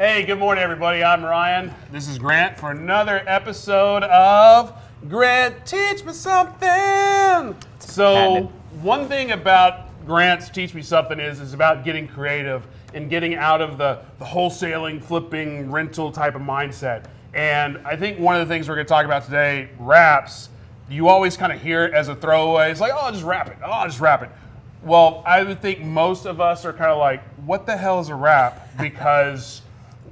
Hey, good morning, everybody. I'm Ryan. This is Grant for another episode of Grant Teach Me Something. So, one thing about Grant's Teach Me Something is is about getting creative and getting out of the, the wholesaling, flipping, rental type of mindset. And I think one of the things we're going to talk about today, wraps, you always kind of hear it as a throwaway. It's like, oh, I'll just wrap it. Oh, I'll just wrap it. Well, I would think most of us are kind of like, what the hell is a wrap? Because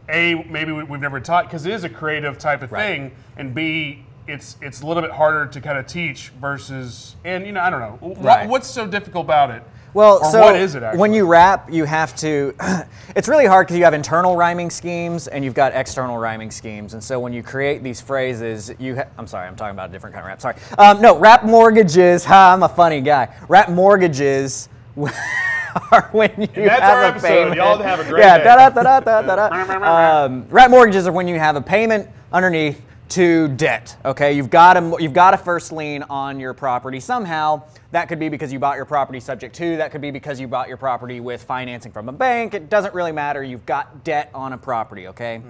a maybe we- we've never taught because it is a creative type of Right. thing, and b it's it's a little bit harder to kind of teach versus and you know I don't know What- Right. what's so difficult about it. Well, or so what is it actually? when you rap, you have to. it's really hard because you have internal rhyming schemes and you've got external rhyming schemes, and so when you create these phrases, you. Ha- I'm sorry, I'm talking about a different kind of rap. Sorry. Um, no, wrap mortgages. Ha, I'm a funny guy. Wrap mortgages. are when you that's have our a episode. payment. Y'all have a great yeah, day. da da da da da da. Um, wrap mortgages are when you have a payment underneath to debt. Okay, you've got a you've got a first lien on your property somehow. That could be because you bought your property subject to. That could be because you bought your property with financing from a bank. It doesn't really matter. You've got debt on a property. Okay,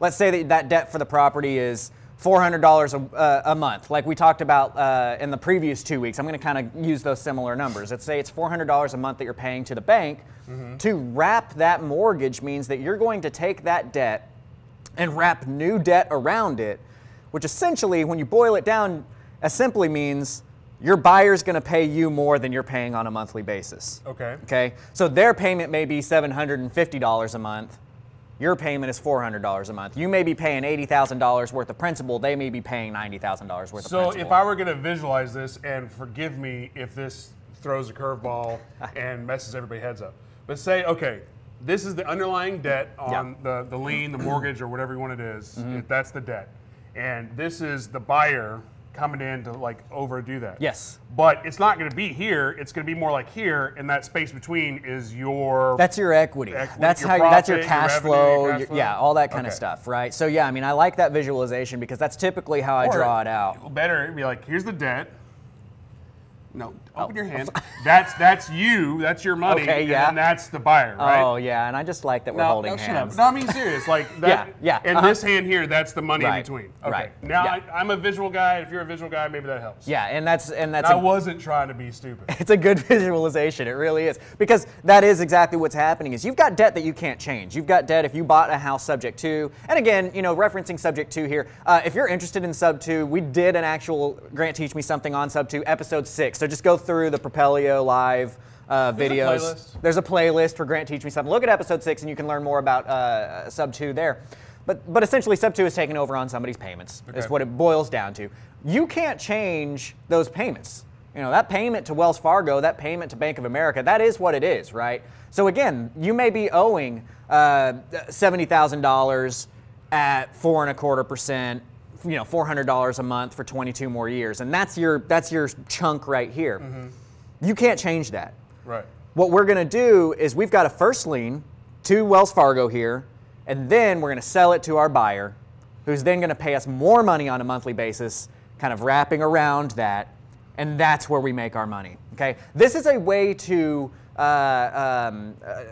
let's say that that debt for the property is. $400 a, uh, a month, like we talked about uh, in the previous two weeks. I'm going to kind of use those similar numbers. Let's say it's $400 a month that you're paying to the bank. To wrap that mortgage means that you're going to take that debt and wrap new debt around it, which essentially, when you boil it down, as simply means your buyer's going to pay you more than you're paying on a monthly basis. Okay. Okay. So their payment may be $750 a month. Your payment is $400 a month. You may be paying $80,000 worth of principal. They may be paying $90,000 worth of principal. So if I were going to visualize this, and forgive me if this throws a curveball and messes everybody's heads up, but say, okay, this is the underlying debt on the, the lien, the mortgage, or whatever you want it is. Mm-hmm. That's the debt, and this is the buyer coming in to like overdo that. Yes. But it's not going to be here. It's going to be more like here, and that space between is your. That's your equity. Equity, that's your how that's your profit, your cash revenue, flow. cash your- flow. yeah, all that kind of stuff, right? So yeah, I mean, I like that visualization because that's typically how I Or draw it out. Better it'd be like, here's the debt. No, open Oh. your hand. That's that's you. That's your money. Okay, and yeah. then that's the buyer, right? Oh yeah, and I just like that we're no, holding no, hands. No, I mean serious. Like that. Yeah, yeah, And uh-huh. this hand here, that's the money Right, in between. Okay. right, Now yeah. I, I'm a visual guy. If you're a visual guy, maybe that helps. Yeah, and that's and that's I a, wasn't trying to be stupid. it's a good visualization. It really is because that is exactly what's happening. Is you've got debt that you can't change. You've got debt if you bought a house subject to. And again, you know, referencing subject to here. Uh, if you're interested in sub two, we did an actual Grant Teach Me Something on sub two, episode six. So just go through the Propelio live. Uh, There's a videos. playlist. There's a playlist for Grant Teach Me Something. Look at episode six, and you can learn more about uh, sub two there. But but essentially, sub two is taking over on somebody's payments. Is what it boils down to. You can't change those payments. You know that payment to Wells Fargo, that payment to Bank of America, that is what it is, right? So again, you may be owing uh, seventy thousand dollars at four and a quarter percent. You know, four hundred dollars a month for twenty-two more years, and that's your that's your chunk right here. You can't change that. Right. What we're going to do is we've got a first lien to Wells Fargo here, and then we're going to sell it to our buyer, who's then going to pay us more money on a monthly basis, kind of wrapping around that, and that's where we make our money. Okay, this is a way to uh, um, uh,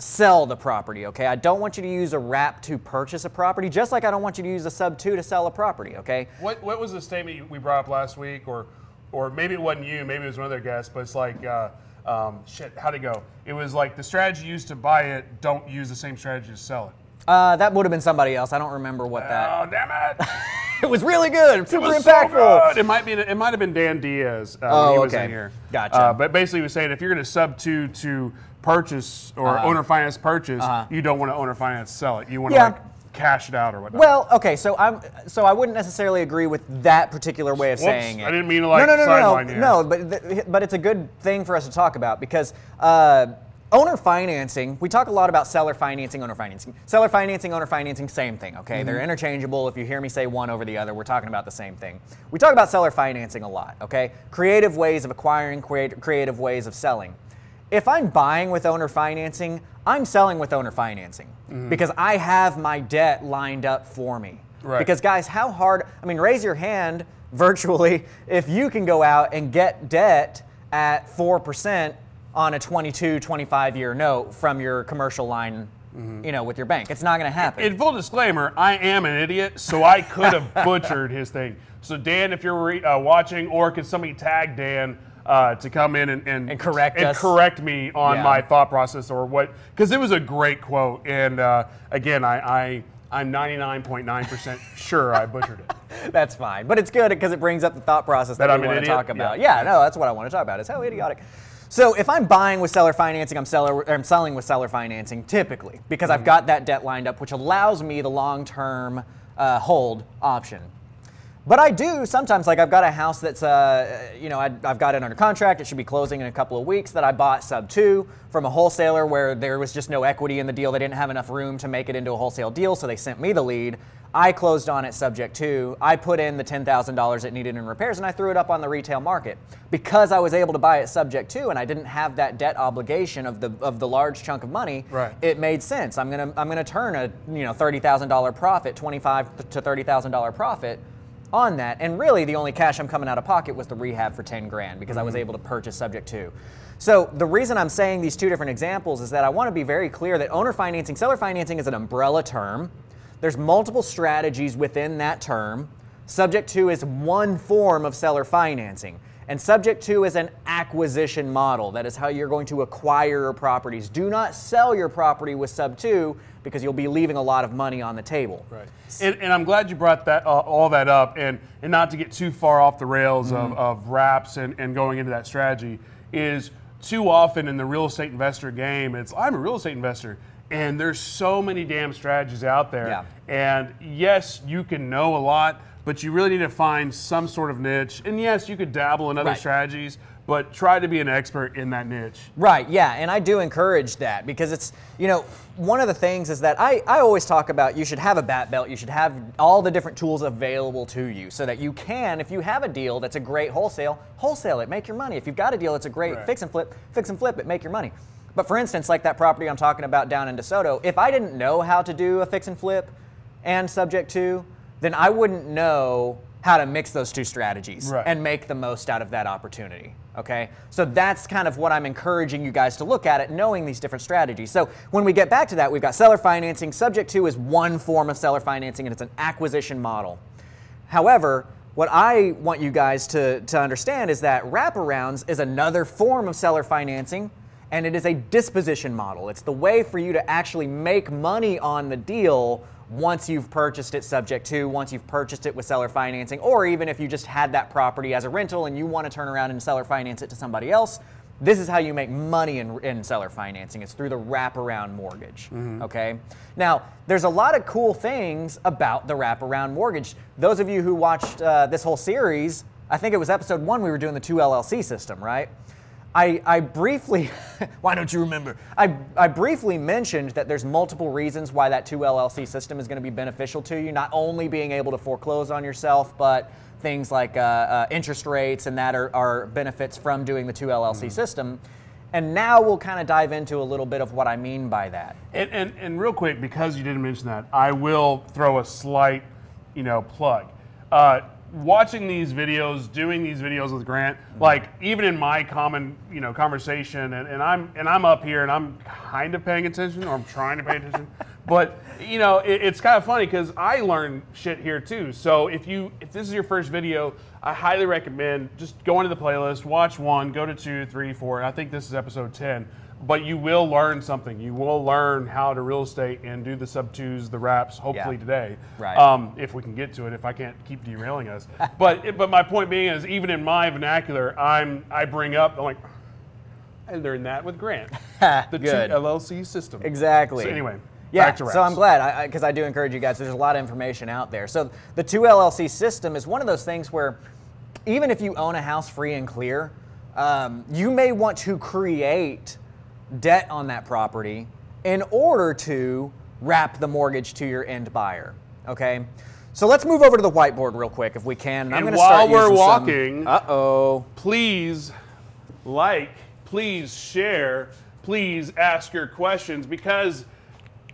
sell the property. Okay, I don't want you to use a wrap to purchase a property, just like I don't want you to use a sub two to sell a property. Okay. What what was the statement we brought up last week, or or maybe it wasn't you, maybe it was one other guest, but it's like. Uh, um, shit, how'd it go? It was like the strategy used to buy it, don't use the same strategy to sell it. Uh, that would have been somebody else. I don't remember what that. Oh, damn it! It was really good. Super It was so impactful. good. It might be. It might have been Dan Diaz uh, Oh, when he was okay. in here. Gotcha. Uh, but basically, he was saying if you're going to sub to to purchase or Uh-huh. owner finance purchase, you don't want to owner finance sell it. You want to Yeah. like cash it out or whatnot. Well, okay, so I'm so I wouldn't necessarily agree with that particular way of Whoops, saying it. I didn't mean to, like, no, no, no, sideline no, you. no, but th- but it's a good thing for us to talk about because uh, owner financing. We talk a lot about seller financing, owner financing. Seller financing, owner financing, same thing. Okay, Mm-hmm. they're interchangeable. If you hear me say one over the other, we're talking about the same thing. We talk about seller financing a lot. Okay, creative ways of acquiring, creative ways of selling. If I'm buying with owner financing, I'm selling with owner financing because I have my debt lined up for me. Right. Because guys, how hard? I mean, raise your hand virtually if you can go out and get debt at 4% on a 22, 25 year note from your commercial line you know, with your bank. It's not going to happen. In full disclaimer, I am an idiot, so I could have butchered his thing. So Dan, if you're re- uh, watching, or could somebody tag Dan uh, to come in and, and, And correct and us. correct me on Yeah. my thought process or what? Because it was a great quote, and uh, again, I, I I'm 99.9% sure I butchered it. That's fine, but it's good because it brings up the thought process that, That I'm we want to talk about. Yeah. Yeah. no, that's what I want to talk about. Is how idiotic. So if I'm buying with seller financing, I'm seller, or I'm selling with seller financing typically because Mm-hmm. I've got that debt lined up, which allows me the long-term uh, hold option. But I do sometimes, like I've got a house that's, uh, you know, I, I've got it under contract. It should be closing in a couple of weeks. That I bought sub two from a wholesaler where there was just no equity in the deal. They didn't have enough room to make it into a wholesale deal, so they sent me the lead. I closed on it subject to. I put in the ten thousand dollars it needed in repairs, and I threw it up on the retail market because I was able to buy it subject to, and I didn't have that debt obligation of the of the large chunk of money. Right. It made sense. I'm gonna I'm gonna turn a you know thirty thousand dollar profit, twenty five to thirty thousand dollar profit on that. And really, the only cash I'm coming out of pocket was the rehab for 10 grand because I was mm-hmm. able to purchase subject to. So the reason I'm saying these two different examples is that I want to be very clear that owner financing, seller financing is an umbrella term. There's multiple strategies within that term. Subject to is one form of seller financing. And subject to is an acquisition model. That is how you're going to acquire your properties. Do not sell your property with sub two because you'll be leaving a lot of money on the table. Right. And, and I'm glad you brought that uh, all that up, and and not to get too far off the rails Mm-hmm. of, of wraps and, and going into that strategy is too often in the real estate investor game. It's I'm a real estate investor, and there's so many damn strategies out there. Yeah. And yes, you can know a lot, but you really need to find some sort of niche. And yes, you could dabble in other Right. strategies, but try to be an expert in that niche. Right, yeah, and I do encourage that because it's, you know, one of the things is that I, I always talk about you should have a bat belt, you should have all the different tools available to you so that you can, if you have a deal that's a great wholesale, wholesale it, make your money. If you've got a deal that's a great Right. fix and flip, fix and flip it, make your money. But for instance, like that property I'm talking about down in DeSoto, if I didn't know how to do a fix and flip and subject to, then I wouldn't know how to mix those two strategies Right. and make the most out of that opportunity. Okay? So that's kind of what I'm encouraging you guys to look at it, knowing these different strategies. So when we get back to that, we've got seller financing. Subject to is one form of seller financing, and it's an acquisition model. However, what I want you guys to, to understand is that wraparounds is another form of seller financing, and it is a disposition model. It's the way for you to actually make money on the deal once you've purchased it subject to, once you've purchased it with seller financing, or even if you just had that property as a rental and you want to turn around and seller finance it to somebody else. This is how you make money in, in seller financing. It's through the wraparound mortgage. Okay. Now, there's a lot of cool things about the wraparound mortgage. Those of you who watched uh, this whole series, I think it was episode one, we were doing the two LLC system, right? I, I briefly, why don't you remember? I, I briefly mentioned that there's multiple reasons why that 2 LLC system is going to be beneficial to you, not only being able to foreclose on yourself, but things like uh, uh, interest rates and that are, are benefits from doing the 2 LLC system. And now we'll kind of dive into a little bit of what I mean by that. And, and, and real quick, because you didn't mention that, I will throw a slight, you know, plug. Uh, watching these videos, doing these videos with Grant, like even in my common, you know, conversation, and, and I'm and I'm up here and I'm kind of paying attention, or I'm trying to pay attention, but you know, it, it's kind of funny because I learn shit here too. So if you if this is your first video, I highly recommend just go into the playlist, watch one, go to two, three, four. and I think this is episode ten but you will learn something. You will learn how to real estate and do the sub twos, the wraps, hopefully Yeah. today. Right. Um, if we can get to it, if I can't keep derailing us. but but my point being is, even in my vernacular, I'm I bring up I'm like. I learned that with Grant, the two Good. LLC system. Exactly. So anyway, yeah. back to so I'm glad because I, do encourage you guys. There's a lot of information out there. So the two LLC system is one of those things where even if you own a house free and clear, um, you may want to create debt on that property in order to wrap the mortgage to your end buyer. Okay. So let's move over to the whiteboard real quick if we can. And, I'm And start while we're walking- Uh-oh. please like, please share, please ask your questions because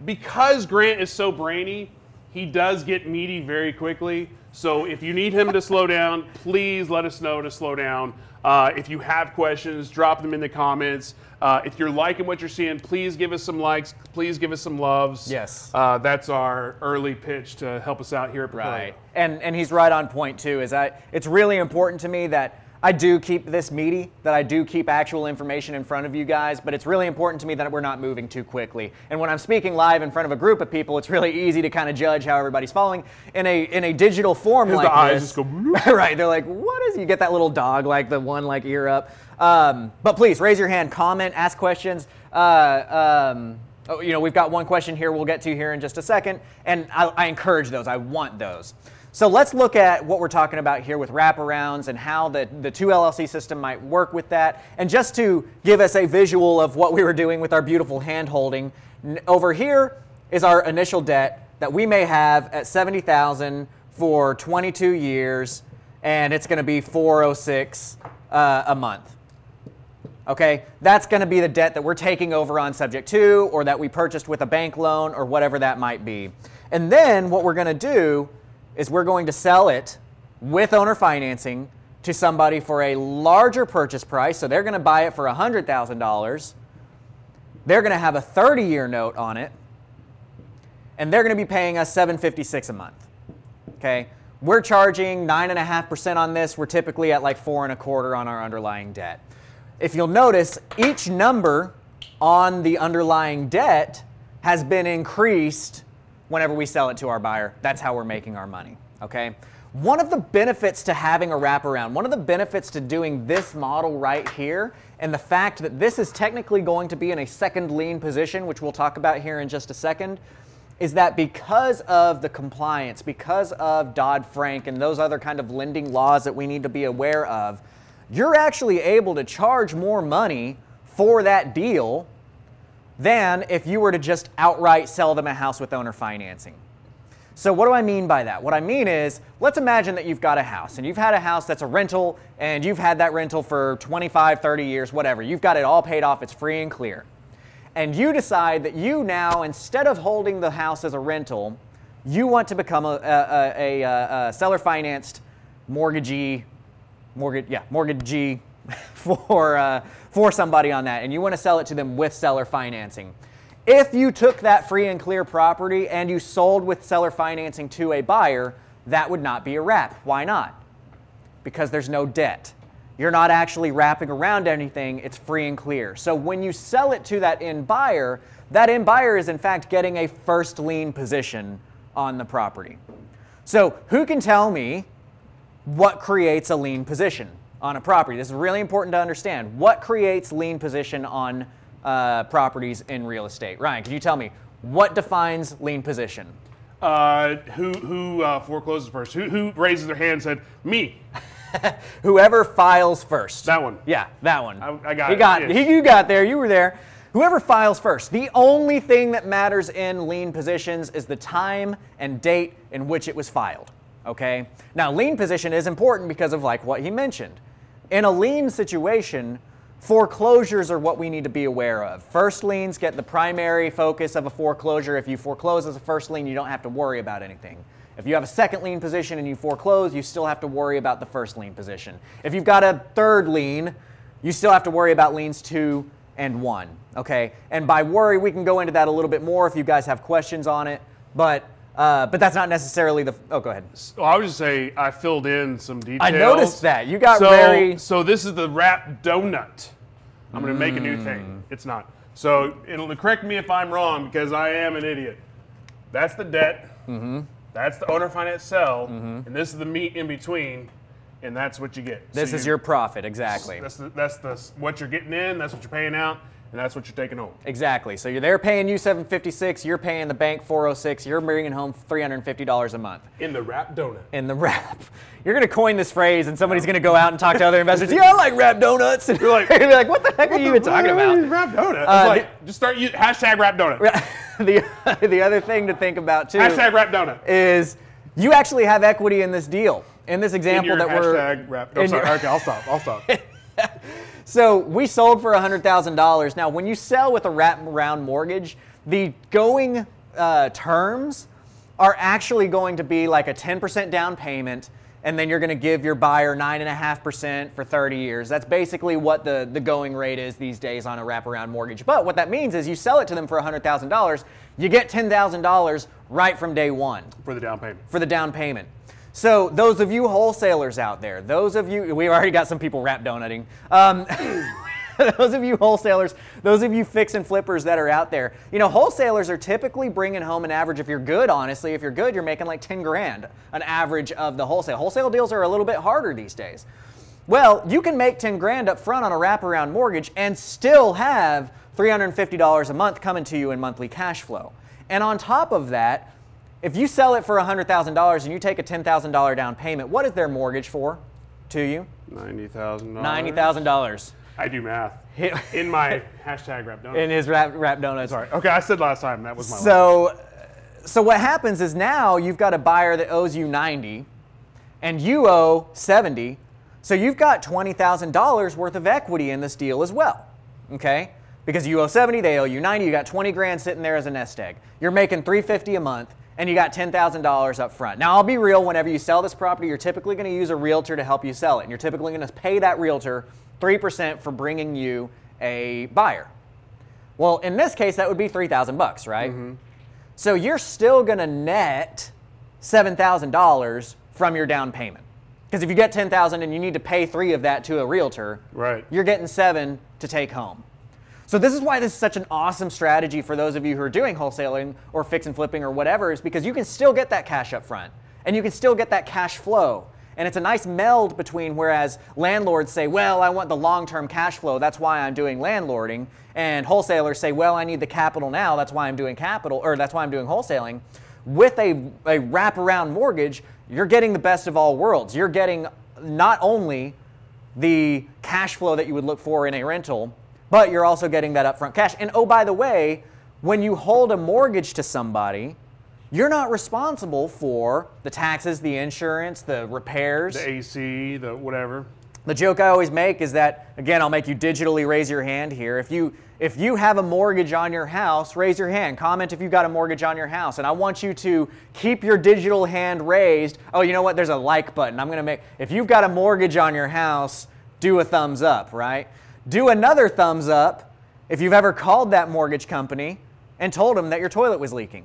because Grant is so brainy, he does get meaty very quickly. So if you need him to slow down, please let us know to slow down. Uh, if you have questions, drop them in the comments. Uh, if you're liking what you're seeing, please give us some likes. Please give us some loves. Yes. Uh, that's our early pitch to help us out here at Propelio. Right. And and he's right on point too. Is that it's really important to me that I do keep this meaty, that I do keep actual information in front of you guys, but it's really important to me that we're not moving too quickly. And when I'm speaking live in front of a group of people, it's really easy to kind of judge how everybody's following. In a in a digital form like the eyes this, just go right. They're like, what is? You get that little dog, like the one like ear up. Um, but please raise your hand, comment, ask questions. Uh, um, oh, you know, we've got one question here we'll get to here in just a second, and I, I encourage those. I want those. So let's look at what we're talking about here with wraparounds and how the, the 2LLC system might work with that. And just to give us a visual of what we were doing with our beautiful hand holding, over here is our initial debt that we may have at 70,000 for 22 years, and it's going to be 406 uh, a month. Okay, that's going to be the debt that we're taking over on subject two or that we purchased with a bank loan, or whatever that might be. And then what we're going to do is we're going to sell it with owner financing to somebody for a larger purchase price. So they're going to buy it for $100,000. They're going to have a 30 year note on it. And they're going to be paying us 756 a month. Okay? We're charging 9.5% on this. We're typically at like four and a quarter on our underlying debt. If you'll notice, each number on the underlying debt has been increased whenever we sell it to our buyer. That's how we're making our money, okay? One of the benefits to having a wraparound, one of the benefits to doing this model right here, and the fact that this is technically going to be in a second lien position, which we'll talk about here in just a second, is that because of the compliance, because of Dodd-Frank and those other kind of lending laws that we need to be aware of, you're actually able to charge more money for that deal than if you were to just outright sell them a house with owner financing. So what do I mean by that? What I mean is, let's imagine that you've got a house and you've had a house that's a rental and you've had that rental for 25, 30 years, whatever. You've got it all paid off, it's free and clear. And you decide that you now, instead of holding the house as a rental, you want to become a, a, a, a seller financed mortgagee, mortgage, yeah, mortgagee for, uh, for somebody on that, and you want to sell it to them with seller financing. If you took that free and clear property and you sold with seller financing to a buyer, that would not be a wrap. Why not? Because there's no debt. You're not actually wrapping around anything, it's free and clear. So when you sell it to that end buyer, that end buyer is in fact getting a first lien position on the property. So who can tell me what creates a lien position? on a property. This is really important to understand. What creates lien position on uh, properties in real estate? Ryan, can you tell me what defines lien position? Uh, who who uh, forecloses first? Who, who raises their hand and said, me? Whoever files first. That one. Yeah, that one. I, I got he it. Got, Yes. he, you got there. You were there. Whoever files first. The only thing that matters in lien positions is the time and date in which it was filed. Okay? Now, lien position is important because of like what he mentioned. In a lien situation, foreclosures are what we need to be aware of. First liens get the primary focus of a foreclosure. If you foreclose as a first lien, you don't have to worry about anything. If you have a second lien position and you foreclose, you still have to worry about the first lien position. If you've got a third lien, you still have to worry about liens two and one. Okay? And by worry, we can go into that a little bit more if you guys have questions on it. But uh, but that's not necessarily the. Oh, go ahead. So I would just say I filled in some details. I noticed that. You got so, very- So this is the wrap donut. I'm going to make a new Mm. thing. It's not. So it'll correct me if I'm wrong because I am an idiot. That's the debt. Mm-hmm. That's the owner finance sell, mm-hmm. and this is the meat in between, and that's what you get. So This is you- your profit, exactly. That's the, that's the what you're getting in. That's what you're paying out, and that's what you're taking home. Exactly. So you're there paying you 756, you're paying the bank 406, you're bringing home $350 a month. In the wrap donut. In the wrap. You're going to coin this phrase and somebody's going to go out and talk to other investors. Yeah, I like wrap donuts. And You're like- you're like, what the heck are you even talking about? Wrap donut. It's Uh, like, just start use, hashtag wrap donut. the, the other thing to think about too Hashtag wrap donut. is you actually have equity in this deal. In this In example your that we're hashtag wrap. Oh, in sorry. your- okay, I'll stop. I'll stop. So we sold for $100,000. Now, when you sell with a wraparound mortgage, the going uh, terms are actually going to be like a 10% down payment and then you're going to give your buyer 9.5% for 30 years. That's basically what the, the going rate is these days on a wraparound mortgage. But what that means is you sell it to them for $100,000, you get $10,000 right from day one For the down payment. for the down payment. So those of you wholesalers out there, those of you, we've already got some people wrap donutting. Um, those of you wholesalers, those of you fix and flippers that are out there, you know, wholesalers are typically bringing home an average. If you're good, honestly, if you're good, you're making like 10 grand, an average of the wholesale. Wholesale deals are a little bit harder these days. Well, you can make 10 grand up front on a wraparound mortgage and still have $350 a month coming to you in monthly cash flow. And on top of that, if you sell it for $100,000 and you take a $10,000 down payment, what is their mortgage for to you? Ninety thousand dollars. $90,000 I do math. In my hashtag wrap donut. in his wrap, wrap donuts. Sorry. Okay, I said last time that was my. So, so what happens is now you've got a buyer that owes you 90 and you owe 70. So you've got $20,000 worth of equity in this deal as well. Okay? Because you owe 70, they owe you 90, you got 20 grand sitting there as a nest egg. You're making 350 a month and you got $10,000 up front. Now, I'll be real, whenever you sell this property, you're typically going to use a realtor to help you sell it. And you're typically going to pay that realtor 3% for bringing you a buyer. Well, in this case, that would be 3,000 bucks, right? Mm-hmm. So you're still going to net $7,000 from your down payment. Because if you get 10,000 and you need to pay 3 of that to a realtor, Right. you're getting 7 to take home. So this is why this is such an awesome strategy for those of you who are doing wholesaling or fix and flipping or whatever is because you can still get that cash up front and you can still get that cash flow. And it's a nice meld between whereas landlords say, well, I want the long-term cash flow, that's why I'm doing landlording, and wholesalers say, well, I need the capital now, that's why I'm doing capital or that's why I'm doing wholesaling. With a, a wraparound mortgage, you're getting the best of all worlds. You're getting not only the cash flow that you would look for in a rental, but you're also getting that upfront cash. And oh, by the way, when you hold a mortgage to somebody, you're not responsible for the taxes, the insurance, the repairs. The AC, the whatever. The joke I always make is that again, I'll make you digitally raise your hand here. If you if you have a mortgage on your house, raise your hand. Comment if you've got a mortgage on your house. And I want you to keep your digital hand raised. Oh, you know what? There's a like button. I'm going to make if you've got a mortgage on your house, do a thumbs up, right? Do another thumbs up if you've ever called that mortgage company and told them that your toilet was leaking.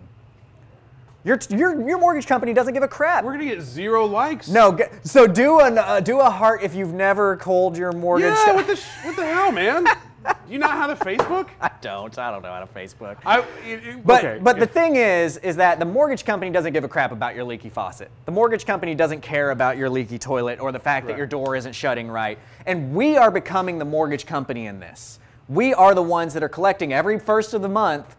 Your, your, your mortgage company doesn't give a crap. We're gonna get zero likes. No, so do an uh, do a heart if you've never called your mortgage. Yeah. What the what the hell, man? you not how to Facebook? I don't. I don't know how to Facebook. I. It, it- But okay. but the thing is is that the mortgage company doesn't give a crap about your leaky faucet. The mortgage company doesn't care about your leaky toilet or the fact that your door isn't shutting right. And we are becoming the mortgage company in this. We are the ones that are collecting every first of the month.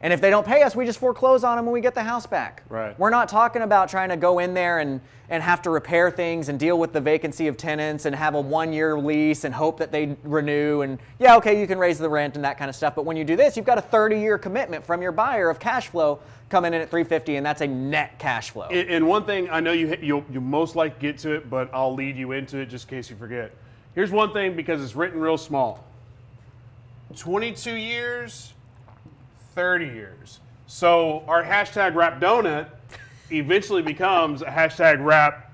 And if they don't pay us, we just foreclose on them when we get the house back. Right. We're not talking about trying to go in there and, and have to repair things and deal with the vacancy of tenants and have a one year lease and hope that they renew. And yeah, okay, you can raise the rent and that kind of stuff. But when you do this, you've got a 30 year commitment from your buyer of cash flow coming in at 350 and that's a net cash flow. And, one thing I know you you'll, you most like get to it, but I'll lead you into it just in case you forget. Here's one thing because it's written real small. 22 years, 30 years. So our hashtag wrap donut eventually becomes a hashtag wrap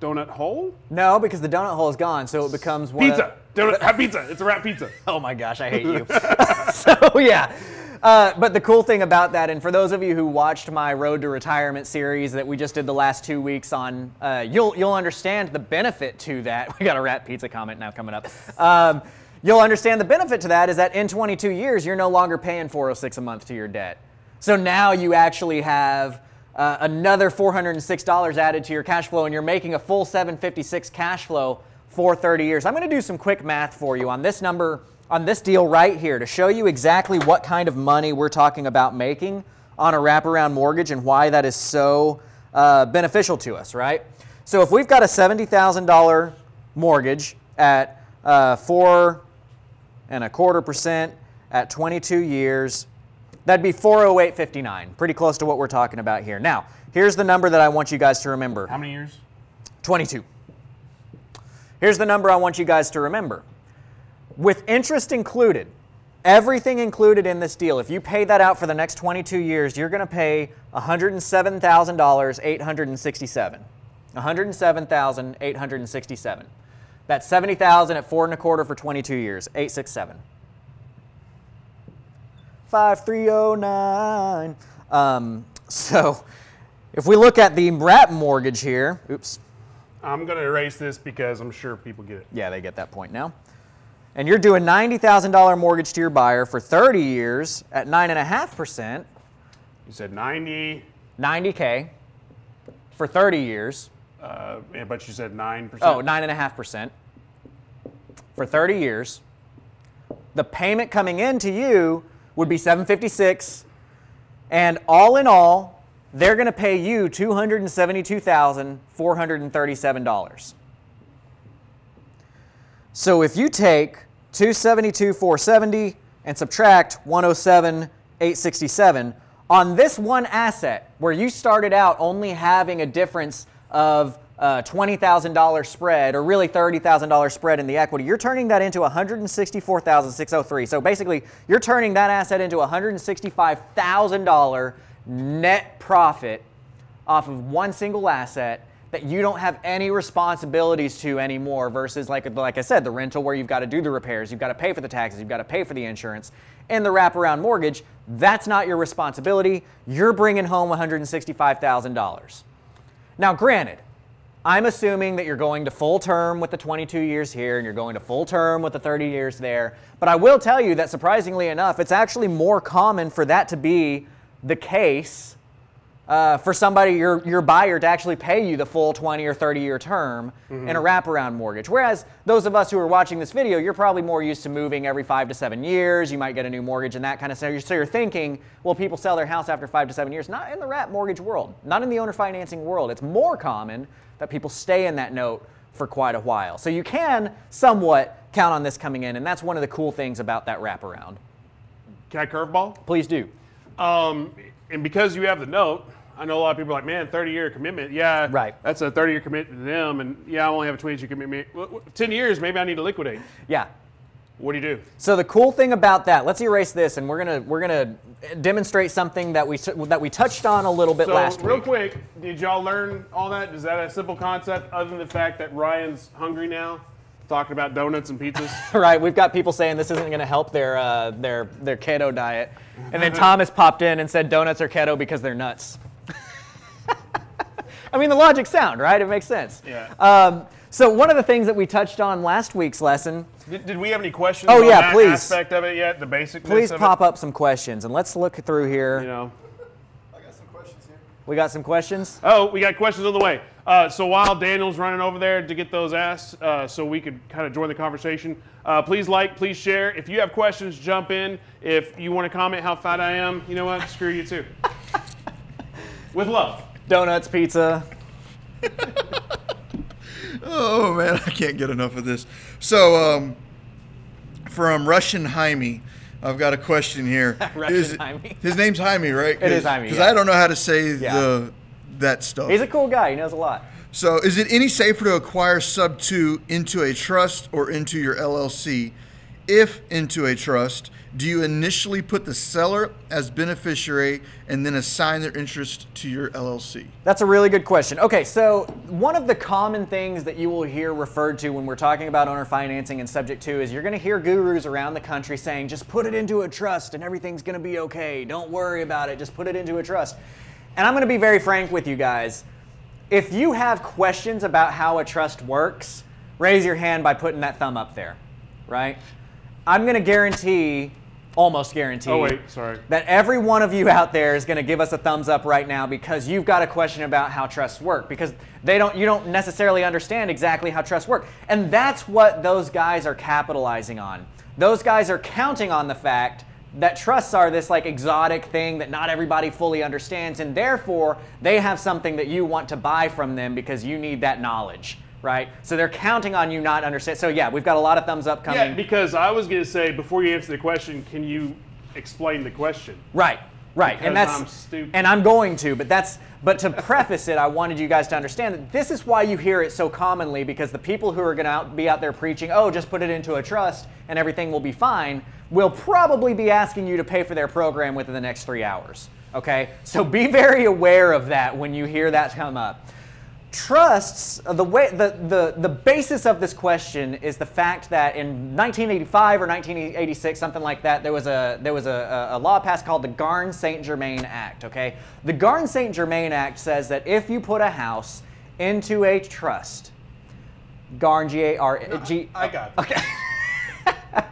donut hole. no, because the donut hole is gone, so it becomes one Pizza. Donut, have pizza. It's a wrap pizza. Oh my gosh, I hate you. so yeah. Uh, but the cool thing about that, and for those of you who watched my Road to Retirement series that we just did the last two weeks on, uh, you'll you'll understand the benefit to that. We got a rat pizza comment now coming up. Um, you'll understand the benefit to that is that in 22 years you're no longer paying 406 a month to your debt. So now you actually have uh, another $406 added to your cash flow, and you're making a full 756 cash flow for 30 years. I'm going to do some quick math for you on this number, on this deal right here, to show you exactly what kind of money we're talking about making on a wraparound mortgage and why that is so uh, beneficial to us, right? So if we've got a $70,000 mortgage at uh, four and a quarter percent at 22 years, that'd be 408.59, pretty close to what we're talking about here. Now, here's the number that I want you guys to remember. How many years? 22. Here's the number I want you guys to remember. With interest included, everything included in this deal, if you pay that out for the next 22 years, you're going to pay $107,867. 107,867. That's 70,000 at four and a quarter for 22 years. 867. 5309. Um, so if we look at the wrap mortgage here, oops. I'm going to erase this because I'm sure people get it. Yeah, they get that point now. And you're doing $90,000 mortgage to your buyer for 30 years at 9.5%. You said 90. 90K for 30 years. Uh, but you said 9%. Oh, 9.5% for 30 years. The payment coming in to you would be 756 and all in all, they're going to pay you $272,437. So if you take 272,470 and subtract 107,867 on this one asset where you started out only having a difference of uh, $20,000 spread or really $30,000 spread in the equity, you're turning that into 164,603. So basically, you're turning that asset into $165,000 net profit off of one single asset that you don't have any responsibilities to anymore versus like like I said the rental where you've got to do the repairs, you've got to pay for the taxes, you've got to pay for the insurance and the wraparound mortgage, that's not your responsibility. You're bringing home $165,000. Now granted, I'm assuming that you're going to full term with the 22 years here and you're going to full term with the 30 years there. But I will tell you that surprisingly enough, it's actually more common for that to be the case uh, for somebody, your, your buyer, to actually pay you the full 20 or 30 year term mm-hmm. in a wraparound mortgage. Whereas those of us who are watching this video, you're probably more used to moving every five to seven years. You might get a new mortgage and that kind of stuff. So you're thinking, well, people sell their house after five to seven years. Not in the wrap mortgage world, not in the owner financing world. It's more common that people stay in that note for quite a while. So you can somewhat count on this coming in, and that's one of the cool things about that wraparound. Can I curveball? Please do. Um, and because you have the note, I know a lot of people are like, man, 30 year commitment. Yeah, right. That's a 30 year commitment to them. And yeah, I only have a 20 year commitment. 10 years, maybe I need to liquidate. Yeah. What do you do? So the cool thing about that, let's erase this, and we're gonna we're gonna demonstrate something that we that we touched on a little bit so, last real week. Real quick, did y'all learn all that? Is that a simple concept, other than the fact that Ryan's hungry now? talking about donuts and pizzas. right, we've got people saying this isn't going to help their uh, their their keto diet, and then Thomas popped in and said donuts are keto because they're nuts. I mean, the logic's sound, right? It makes sense. Yeah. Um, so one of the things that we touched on last week's lesson. Did, did we have any questions? Oh yeah, that please. Aspect of it yet? The basic. Please pop it? up some questions and let's look through here. You know. We got some questions? Oh, we got questions on the way. Uh, so while Daniel's running over there to get those asked, uh, so we could kind of join the conversation, uh, please like, please share. If you have questions, jump in. If you want to comment how fat I am, you know what? Screw you too. With love. Donuts, pizza. oh man, I can't get enough of this. So, um, from Russian Jaime. I've got a question here. here. is, Jaime. His name's Jaime, right? It is Jaime. Because yeah. I don't know how to say yeah. the that stuff. He's a cool guy. He knows a lot. So, is it any safer to acquire sub two into a trust or into your LLC? If into a trust, do you initially put the seller as beneficiary and then assign their interest to your LLC? That's a really good question. Okay, so one of the common things that you will hear referred to when we're talking about owner financing and subject to is you're going to hear gurus around the country saying, just put it into a trust and everything's going to be okay. Don't worry about it. Just put it into a trust. And I'm going to be very frank with you guys. If you have questions about how a trust works, raise your hand by putting that thumb up there, right? I'm going to guarantee almost guarantee. Oh wait, sorry. That every one of you out there is going to give us a thumbs up right now because you've got a question about how trusts work because they don't you don't necessarily understand exactly how trusts work. And that's what those guys are capitalizing on. Those guys are counting on the fact that trusts are this like exotic thing that not everybody fully understands and therefore they have something that you want to buy from them because you need that knowledge right? So they're counting on you not understand. So yeah, we've got a lot of thumbs up coming. Yeah, because I was going to say before you answer the question, can you explain the question? Right. Right. Because and that's I'm stupid. and I'm going to, but that's but to preface it, I wanted you guys to understand that this is why you hear it so commonly because the people who are going to be out there preaching, "Oh, just put it into a trust and everything will be fine," will probably be asking you to pay for their program within the next 3 hours. Okay? So be very aware of that when you hear that come up. Trusts the way the, the the basis of this question is the fact that in 1985 or 1986 something like that there was a there was a, a law passed called the Garn Saint Germain Act okay the Garn Saint Germain Act says that if you put a house into a trust Garn G A R G I got it. okay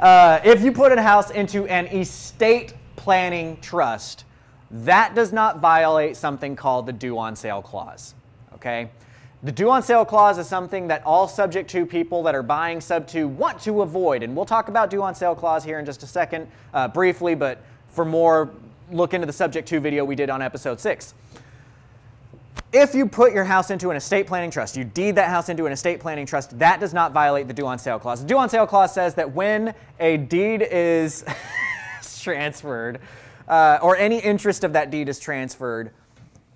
uh, if you put a house into an estate planning trust that does not violate something called the due on sale clause. Okay? The due on sale clause is something that all subject to people that are buying sub to want to avoid. And we'll talk about due on sale clause here in just a second, uh, briefly, but for more, look into the subject to video we did on episode six. If you put your house into an estate planning trust, you deed that house into an estate planning trust, that does not violate the due on sale clause. The due on sale clause says that when a deed is transferred, uh, or any interest of that deed is transferred,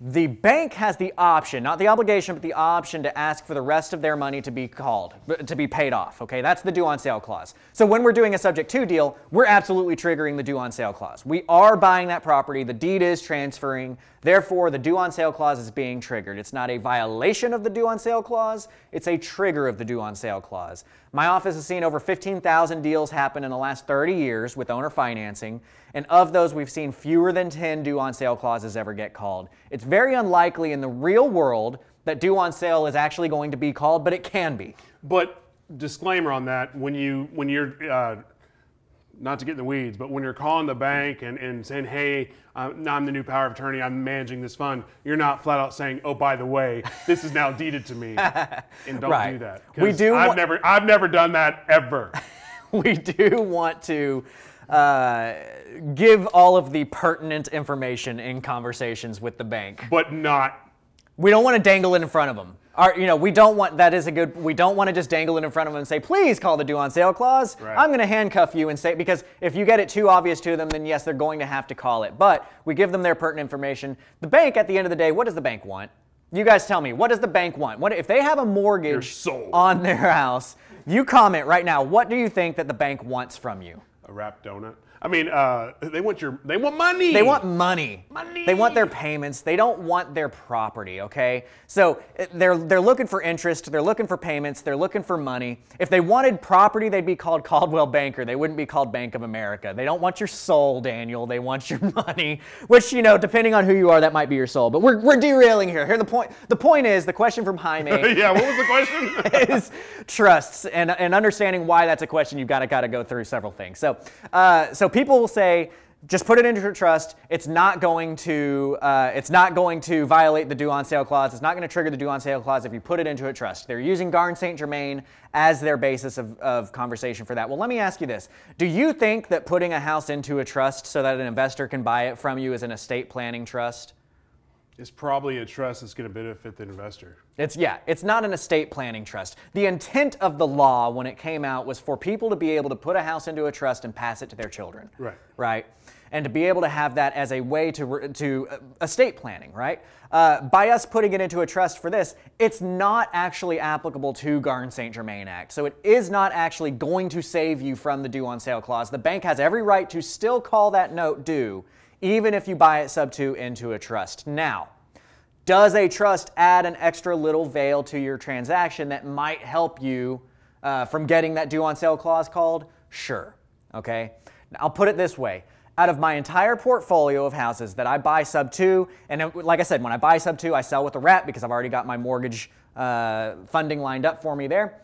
the bank has the option, not the obligation, but the option to ask for the rest of their money to be called, to be paid off. Okay, that's the due on sale clause. So when we're doing a subject to deal, we're absolutely triggering the due on sale clause. We are buying that property, the deed is transferring, therefore the due on sale clause is being triggered. It's not a violation of the due on sale clause, it's a trigger of the due on sale clause. My office has seen over 15,000 deals happen in the last 30 years with owner financing. And of those, we've seen fewer than 10 due on sale clauses ever get called. It's very unlikely in the real world that due on sale is actually going to be called, but it can be. But disclaimer on that: when you when you're uh, not to get in the weeds, but when you're calling the bank and, and saying, "Hey, uh, I'm the new power of attorney. I'm managing this fund," you're not flat out saying, "Oh, by the way, this is now deeded to me," and don't Right. do that. We do I've never I've never done that ever. we do want to uh, give all of the pertinent information in conversations with the bank. but not We don't want to dangle it in front of them. Our, you know, we don't want that is a good. We don't want to just dangle it in front of them and say, "Please call the due on sale clause." Right. I'm going to handcuff you and say because if you get it too obvious to them, then yes, they're going to have to call it. But we give them their pertinent information. The bank, at the end of the day, what does the bank want? You guys tell me. What does the bank want? What if they have a mortgage on their house? You comment right now. What do you think that the bank wants from you? a wrapped donut. I mean, uh, they want your they want money. They want money. Money. They want their payments. They don't want their property, okay? So eh, they're they're looking for interest, they're looking for payments, they're looking for money. If they wanted property, they'd be called Coldwell Banker. They wouldn't be called Bank of America. They don't want your soul, Daniel. They want your money, which, you know, depending on who you are, that might be your soul. But we're, we're derailing here. Here the point the point is the question from Jaime yeah. What was the question? is trusts and, and understanding why that's a question you've got to got to go through several things so uh, so people will say just put it into a trust. It's not going to uh, it's not going to violate the due on sale clause. It's not going to trigger the due on sale clause if you put it into a trust. They're using garn saint germain as their basis of, of conversation for that. Well let me ask you this. Do you think that putting a house into a trust so that an investor can buy it from you is an estate planning trust it's probably a trust that's going to benefit the investor. It's yeah, it's not an estate planning trust. The intent of the law when it came out was for people to be able to put a house into a trust and pass it to their children. Right. Right. And to be able to have that as a way to to uh, estate planning, right? Uh, by us putting it into a trust for this, it's not actually applicable to Garn Saint Germain Act. So it is not actually going to save you from the due on sale clause. The bank has every right to still call that note due, even if you buy it sub to into a trust. Now, does a trust add an extra little veil to your transaction that might help you uh, from getting that due on sale clause called? Sure. Okay. Now, I'll put it this way. Out of my entire portfolio of houses that I buy sub two, and like I said, when I buy sub two, I sell with a wrap because I've already got my mortgage uh, funding lined up for me there.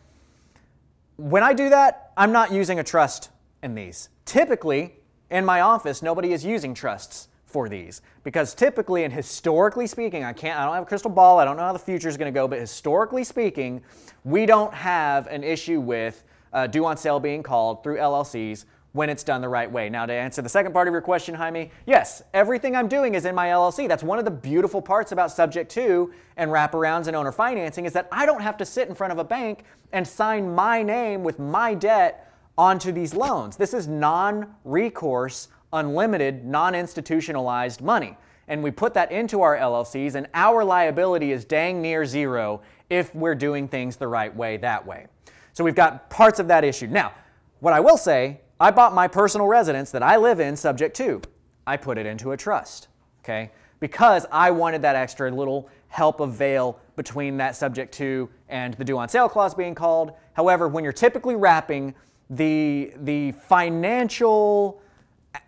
When I do that, I'm not using a trust in these. Typically, in my office, nobody is using trusts for these because typically and historically speaking, I can't I don't have a crystal ball, I don't know how the future is going to go, but historically speaking, we don't have an issue with uh, due on sale being called through LLCs when it's done the right way. Now, to answer the second part of your question, Jaime, yes, everything I'm doing is in my LLC. That's one of the beautiful parts about subject 2 and wraparounds and owner financing is that I don't have to sit in front of a bank and sign my name with my debt onto these loans. This is non recourse, unlimited, non institutionalized money. And we put that into our LLCs, and our liability is dang near zero if we're doing things the right way that way. So we've got parts of that issue. Now, what I will say, I bought my personal residence that I live in subject to. I put it into a trust. Okay? because I wanted that extra little help of veil between that subject to and the due on sale clause being called. However, when you're typically wrapping the the financial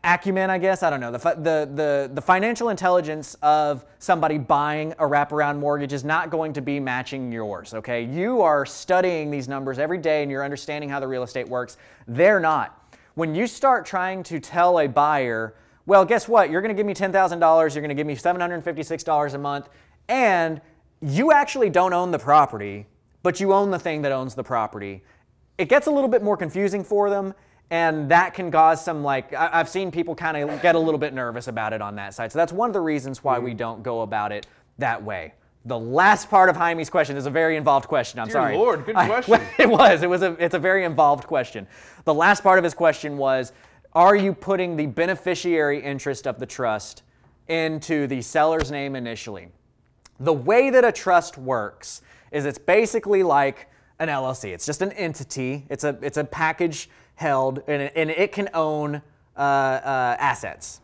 acumen, I guess. I don't know. The, the, the, the financial intelligence of somebody buying a wraparound mortgage is not going to be matching yours, okay? You are studying these numbers every day and you're understanding how the real estate works. They're not. When you start trying to tell a buyer, well, guess what? You're going to give me $10,000, you're going to give me $756 a month, and you actually don't own the property, but you own the thing that owns the property. It gets a little bit more confusing for them and that can cause some like I- have seen people kind of get a little bit nervous about it on that side. So that's one of the reasons why we mm-hmm. don't go about it that way. The last part of Jaime's question is a very involved question. I'm Dear sorry. Lord, good I- question. it was. It was a. It's a very involved question. The last part of his question was, are you putting the beneficiary interest of the trust into the seller's name initially? The way that a trust works is it's basically like an LLC. It's just an entity. It's a it's a package held, and it, and it can own uh, uh, assets.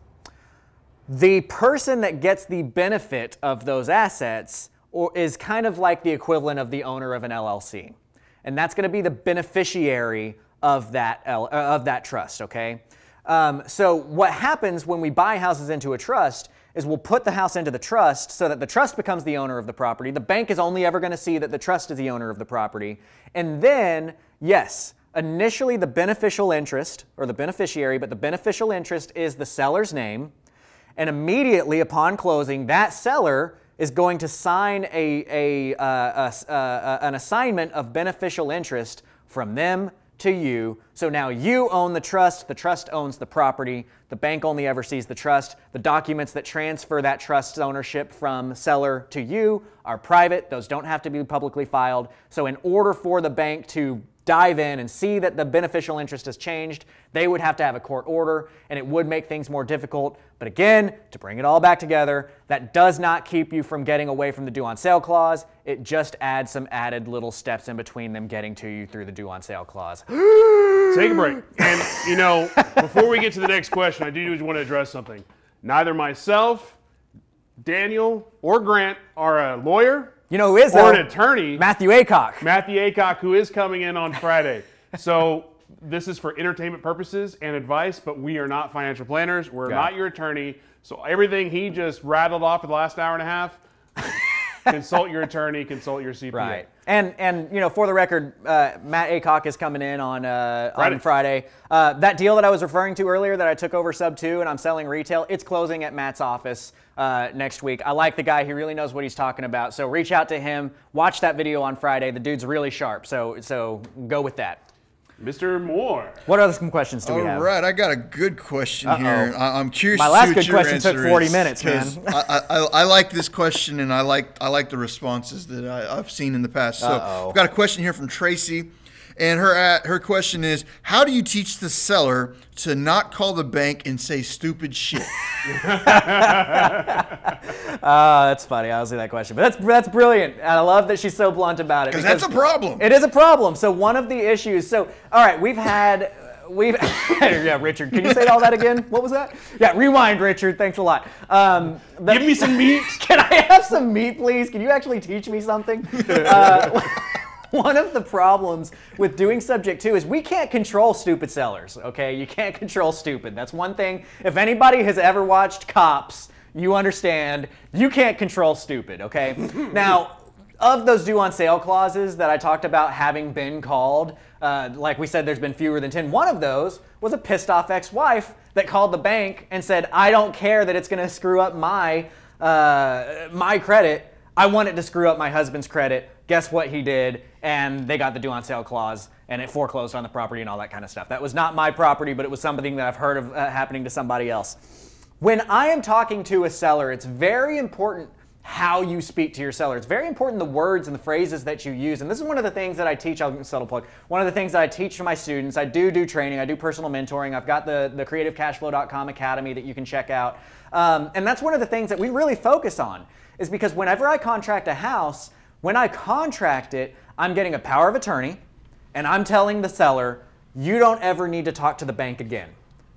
The person that gets the benefit of those assets or is kind of like the equivalent of the owner of an LLC, and that's going to be the beneficiary of that L, uh, of that trust. Okay. Um, so what happens when we buy houses into a trust is we'll put the house into the trust so that the trust becomes the owner of the property. The bank is only ever going to see that the trust is the owner of the property. And then, yes, initially the beneficial interest or the beneficiary, but the beneficial interest is the seller's name. And immediately upon closing, that seller is going to sign a, a, uh, a, uh, an assignment of beneficial interest from them to you. So now you own the trust, the trust owns the property, the bank only ever sees the trust. The documents that transfer that trust's ownership from seller to you are private, those don't have to be publicly filed. So, in order for the bank to dive in and see that the beneficial interest has changed, they would have to have a court order and it would make things more difficult. But again, to bring it all back together, that does not keep you from getting away from the due on sale clause. It just adds some added little steps in between them getting to you through the due on sale clause. Take a break. And, you know, before we get to the next question, I do just want to address something. Neither myself, Daniel, or Grant are a lawyer You know who is or though? an attorney. Matthew Acock. Matthew Acock, who is coming in on Friday. So this is for entertainment purposes and advice, but we are not financial planners. We're Got not it. your attorney. So everything he just rattled off for the last hour and a half, consult your attorney, consult your CPA. Right. And and you know, for the record, uh, Matt Acock is coming in on uh, Friday. on Friday. Uh, that deal that I was referring to earlier, that I took over sub two, and I'm selling retail. It's closing at Matt's office uh, next week. I like the guy; he really knows what he's talking about. So reach out to him. Watch that video on Friday. The dude's really sharp. So so go with that. Mr. Moore. What other some questions do we have? right, I got a good question here. I, I'm curious. My last see good question took 40 is, minutes, man. 'cause I, I, I like this question, and I like I like the responses that I, I've seen in the past. So Uh-oh. I've got a question here from Tracy, and her uh, her question is: How do you teach the seller to not call the bank and say stupid shit? Uh, that's funny. I don't see that question, but that's that's brilliant. And I love that she's so blunt about it. Because that's a problem. It is a problem. So one of the issues. So all right, we've had we've yeah, Richard. Can you say all that again? What was that? Yeah, rewind, Richard. Thanks a lot. Um, the- Give me some meat. Can I have some meat, please? Can you actually teach me something? Uh, one of the problems with doing subject two is we can't control stupid sellers. Okay, you can't control stupid. That's one thing. If anybody has ever watched Cops, you understand you can't control stupid. Okay, now. Of those due on sale clauses that I talked about having been called, uh, like we said, there's been fewer than 10. One of those was a pissed off ex wife that called the bank and said, I don't care that it's going to screw up my, uh, my credit. I want it to screw up my husband's credit. Guess what he did? And they got the due on sale clause and it foreclosed on the property and all that kind of stuff. That was not my property, but it was something that I've heard of uh, happening to somebody else. When I am talking to a seller, it's very important how you speak to your seller. It's very important the words and the phrases that you use. And this is one of the things that I teach. I'll subtle plug. One of the things that I teach to my students. I do do training. I do personal mentoring. I've got the the CreativeCashFlow.com academy that you can check out. Um, and that's one of the things that we really focus on. Is because whenever I contract a house, when I contract it, I'm getting a power of attorney, and I'm telling the seller, you don't ever need to talk to the bank again.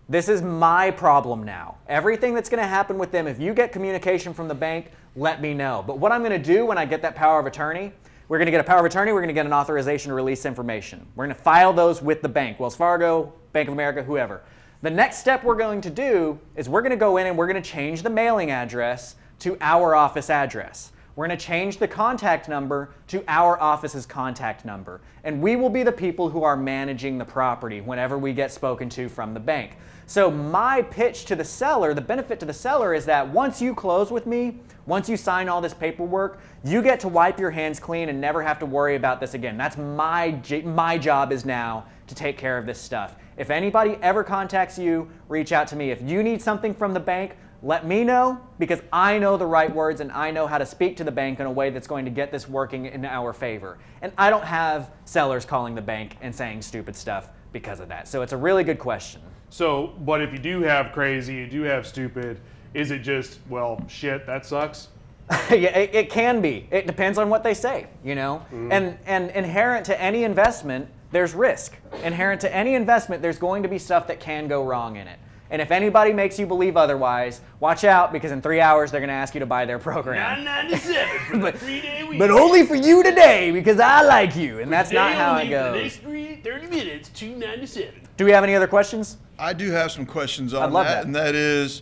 This is my problem now. Everything that's going to happen with them, if you get communication from the bank, let me know. But what I'm going to do when I get that power of attorney, we're going to get a power of attorney, we're going to get an authorization to release information. We're going to file those with the bank, Wells Fargo, Bank of America, whoever. The next step we're going to do is we're going to go in and we're going to change the mailing address to our office address. We're going to change the contact number to our office's contact number. And we will be the people who are managing the property whenever we get spoken to from the bank. So, my pitch to the seller, the benefit to the seller is that once you close with me, once you sign all this paperwork, you get to wipe your hands clean and never have to worry about this again. That's my, my job is now to take care of this stuff. If anybody ever contacts you, reach out to me. If you need something from the bank, let me know because I know the right words and I know how to speak to the bank in a way that's going to get this working in our favor. And I don't have sellers calling the bank and saying stupid stuff because of that. So it's a really good question. So, but if you do have crazy, you do have stupid, is it just, well, shit, that sucks? yeah, it, it, can be. It depends on what they say, you know? Mm. And, and inherent to any investment, there's risk. Inherent to any investment, there's going to be stuff that can go wrong in it. And if anybody makes you believe otherwise, watch out because in three hours they're going to ask you to buy their program. 997 for but, three day week. But only for you today because I like you, and that's not how it goes. The next three, 30 minutes, 297. Do we have any other questions? I do have some questions on that, that, and that is,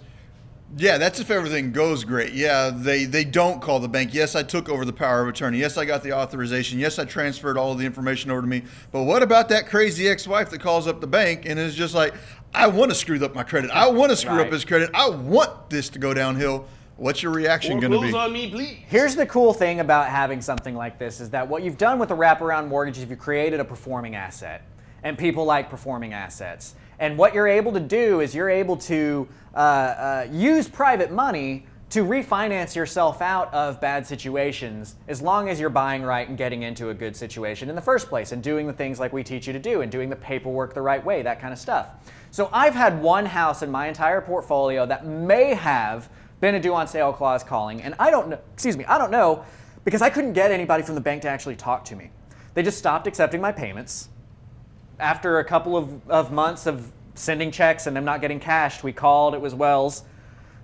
yeah, that's if everything goes great. Yeah, they they don't call the bank. Yes, I took over the power of attorney. Yes, I got the authorization. Yes, I transferred all of the information over to me. But what about that crazy ex-wife that calls up the bank and is just like, I want to screw up my credit. I want to screw right. up his credit. I want this to go downhill. What's your reaction going to be? on me, please. Here's the cool thing about having something like this is that what you've done with a wraparound mortgage is you've created a performing asset, and people like performing assets. And what you're able to do is you're able to uh, uh, use private money to refinance yourself out of bad situations as long as you're buying right and getting into a good situation in the first place and doing the things like we teach you to do and doing the paperwork the right way, that kind of stuff. So I've had one house in my entire portfolio that may have been a due on sale clause calling, and I don't know, excuse me, I don't know because I couldn't get anybody from the bank to actually talk to me. They just stopped accepting my payments after a couple of, of months of sending checks and them not getting cashed, we called, it was Wells.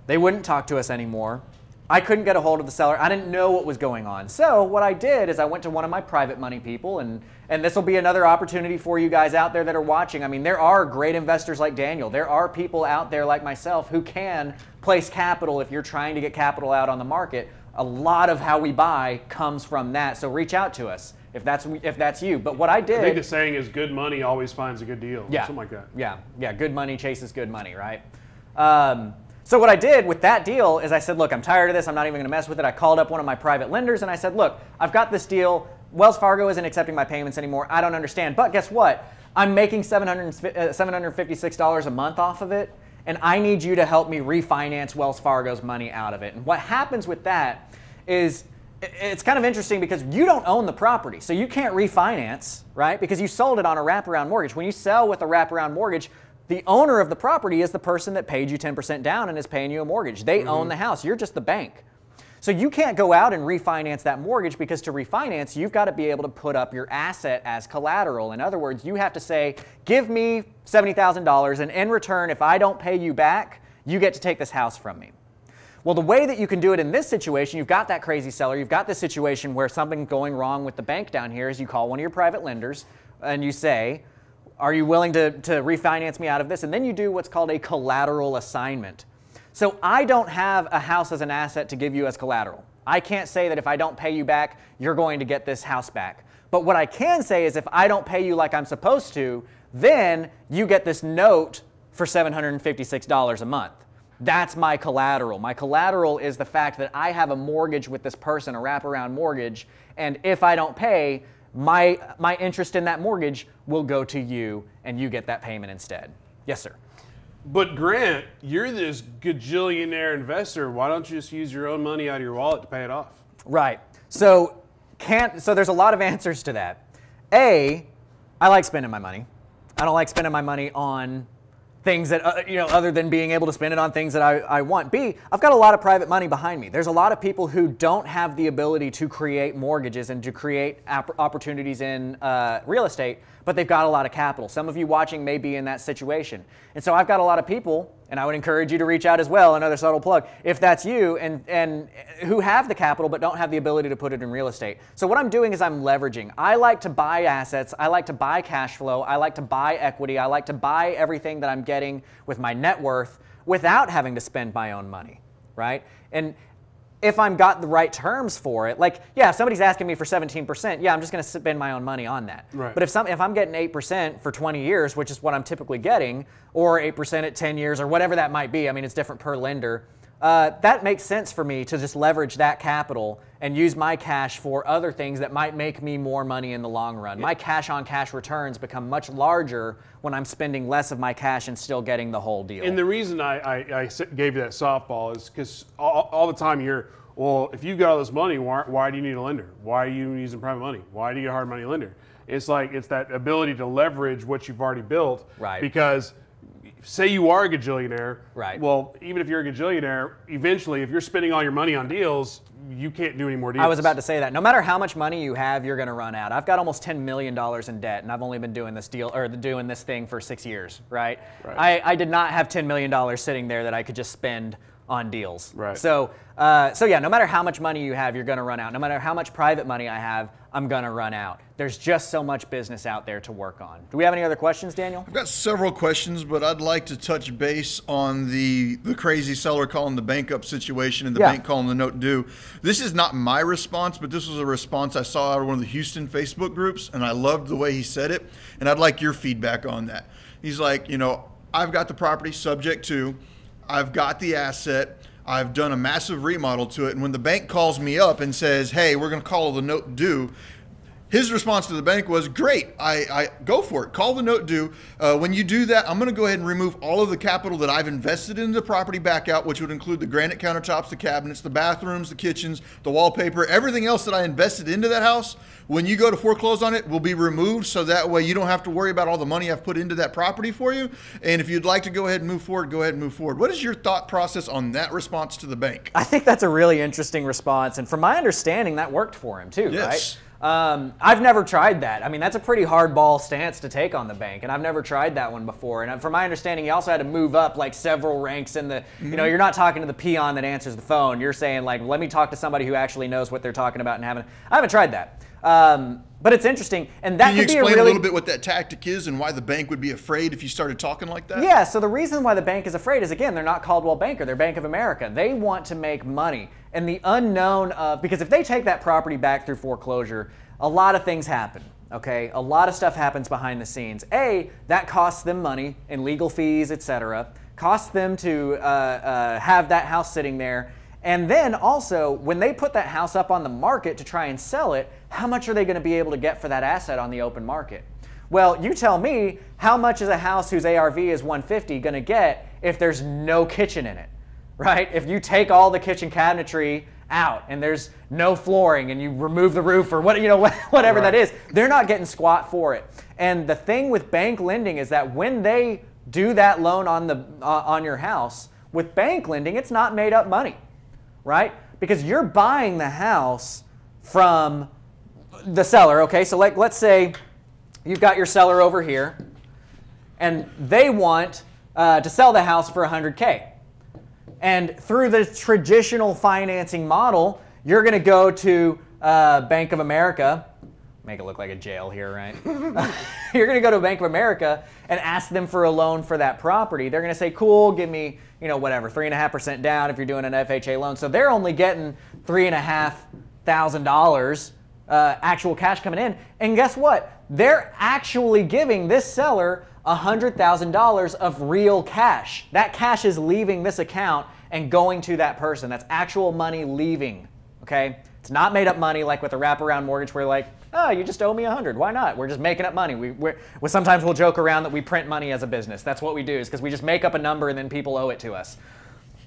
They wouldn't talk to us anymore. I couldn't get a hold of the seller. I didn't know what was going on. So what I did is I went to one of my private money people, and, and this will be another opportunity for you guys out there that are watching. I mean, there are great investors like Daniel. There are people out there like myself who can place capital if you're trying to get capital out on the market. A lot of how we buy comes from that. So reach out to us if that's if that's you. But what I did, I think the saying is good money always finds a good deal. Yeah, something like that. Yeah, yeah, good money chases good money, right? Um, so what I did with that deal is I said, look, I'm tired of this. I'm not even going to mess with it. I called up one of my private lenders and I said, look, I've got this deal. Wells Fargo isn't accepting my payments anymore. I don't understand. But guess what? I'm making $700, uh, $756 a month off of it, and I need you to help me refinance Wells Fargo's money out of it. And what happens with that is it's kind of interesting because you don't own the property, so you can't refinance, right? Because you sold it on a wraparound mortgage. When you sell with a wraparound mortgage, the owner of the property is the person that paid you 10% down and is paying you a mortgage. They mm-hmm. own the house. You're just the bank. So you can't go out and refinance that mortgage because to refinance, you've got to be able to put up your asset as collateral. In other words, you have to say, give me $70,000 and in return, if I don't pay you back, you get to take this house from me. Well, the way that you can do it in this situation, you've got that crazy seller, you've got this situation where something's going wrong with the bank down here, is you call one of your private lenders and you say, are you willing to, to refinance me out of this? And then you do what's called a collateral assignment. So I don't have a house as an asset to give you as collateral. I can't say that if I don't pay you back, you're going to get this house back. But what I can say is if I don't pay you like I'm supposed to, then you get this note for $756 a month. That's my collateral. My collateral is the fact that I have a mortgage with this person, a wraparound mortgage, and if I don't pay, my, my interest in that mortgage will go to you and you get that payment instead. Yes, sir. But Grant, you're this gajillionaire investor. Why don't you just use your own money out of your wallet to pay it off? Right. So can't so there's a lot of answers to that. A, I like spending my money. I don't like spending my money on things that uh, you know other than being able to spend it on things that I, I want. B i've got a lot of private money behind me. There's a lot of people who don't have the ability to create mortgages and to create opportunities in uh, real estate but they've got a lot of capital. Some of you watching may be in that situation. And so i've got a lot of people and I would encourage you to reach out as well, another subtle plug, if that's you and, and who have the capital but don't have the ability to put it in real estate. So what I'm doing is I'm leveraging. I like to buy assets, I like to buy cash flow, I like to buy equity, I like to buy everything that I'm getting with my net worth without having to spend my own money, right? And if I'm got the right terms for it. Like, yeah, if somebody's asking me for 17%, yeah, I'm just going to spend my own money on that. Right. But if some if I'm getting 8% for 20 years, which is what I'm typically getting, or 8% at 10 years or whatever that might be, I mean, it's different per lender. Uh, that makes sense for me to just leverage that capital and use my cash for other things that might make me more money in the long run. My cash on cash returns become much larger when I'm spending less of my cash and still getting the whole deal. And the reason I, I, I gave you that softball is because all, all, the time you're, well, if you've got all this money, why, why do you need a lender? Why are you using private money? Why do you get a hard money lender? It's like it's that ability to leverage what you've already built. Right. Because say you are a gajillionaire. Right. Well, even if you're a gajillionaire, eventually, if you're spending all your money on deals, you can't do any more deals. I was about to say that. No matter how much money you have, you're going to run out. I've got almost $10 million in debt, and I've only been doing this deal or doing this thing for six years, right? right. I, I did not have $10 million sitting there that I could just spend on deals. Right. So, uh, so yeah, no matter how much money you have, you're going to run out. No matter how much private money I have, I'm going to run out. There's just so much business out there to work on. Do we have any other questions, Daniel? I've got several questions, but I'd like to touch base on the the crazy seller calling the bank up situation and the Yeah. bank calling the note due. This is not my response, but this was a response I saw out of one of the Houston Facebook groups, and I loved the way he said it, and I'd like your feedback on that. He's like, you know, I've got the property subject to, I've got the asset. I've done a massive remodel to it. And when the bank calls me up and says, hey, we're going to call the note due, his response to the bank was, "Great, I, I go for it. Call the note due. Uh, when you do that, I'm going to go ahead and remove all of the capital that I've invested in the property back out, which would include the granite countertops, the cabinets, the bathrooms, the kitchens, the wallpaper, everything else that I invested into that house. When you go to foreclose on it, will be removed, so that way you don't have to worry about all the money I've put into that property for you. And if you'd like to go ahead and move forward, go ahead and move forward. What is your thought process on that response to the bank? I think that's a really interesting response, and from my understanding, that worked for him too, Yes. right? Um, I've never tried that. I mean, that's a pretty hardball stance to take on the bank, and I've never tried that one before. And from my understanding, you also had to move up like several ranks in the. You know, you're not talking to the peon that answers the phone. You're saying like, let me talk to somebody who actually knows what they're talking about and haven't. I haven't tried that. Um, but it's interesting, and that Can you could be explain a a, really little bit what that tactic is and why the bank would be afraid if you started talking like that? Yeah, so the reason why the bank is afraid is again, they're not Coldwell Banker, they're Bank of America. They want to make money. And the unknown of, because if they take that property back through foreclosure, a lot of things happen. Okay, a lot of stuff happens behind the scenes. A, that costs them money in legal fees, etc. Costs them to uh, uh, have that house sitting there. And then also, when they put that house up on the market to try and sell it, how much are they going to be able to get for that asset on the open market? Well, you tell me how much is a house whose ARV is 150 going to get if there's no kitchen in it, right? If you take all the kitchen cabinetry out and there's no flooring and you remove the roof or what you know whatever that Right. is, they're not getting squat for it. And the thing with bank lending is that when they do that loan on the uh, on your house with bank lending, it's not made up money, right? Because you're buying the house from the seller. Okay, so like let's say you've got your seller over here, and they want uh, to sell the house for 100k. And through the traditional financing model, you're going to go to uh, Bank of America, make it look like a jail here, right? you're going to go to Bank of America and ask them for a loan for that property. They're going to say, "Cool, give me, you know, whatever, three and a half percent down if you're doing an FHA loan." So they're only getting three and a half thousand dollars uh, actual cash coming in. And guess what? They're actually giving this seller a $100,000 of real cash. That cash is leaving this account and going to that person. That's actual money leaving. Okay? It's not made up money like with a wraparound mortgage where like, oh, you just owe me a 100. Why not? We're just making up money. We, we're, well, sometimes we'll joke around that we print money as a business. That's what we do is because we just make up a number and then people owe it to us.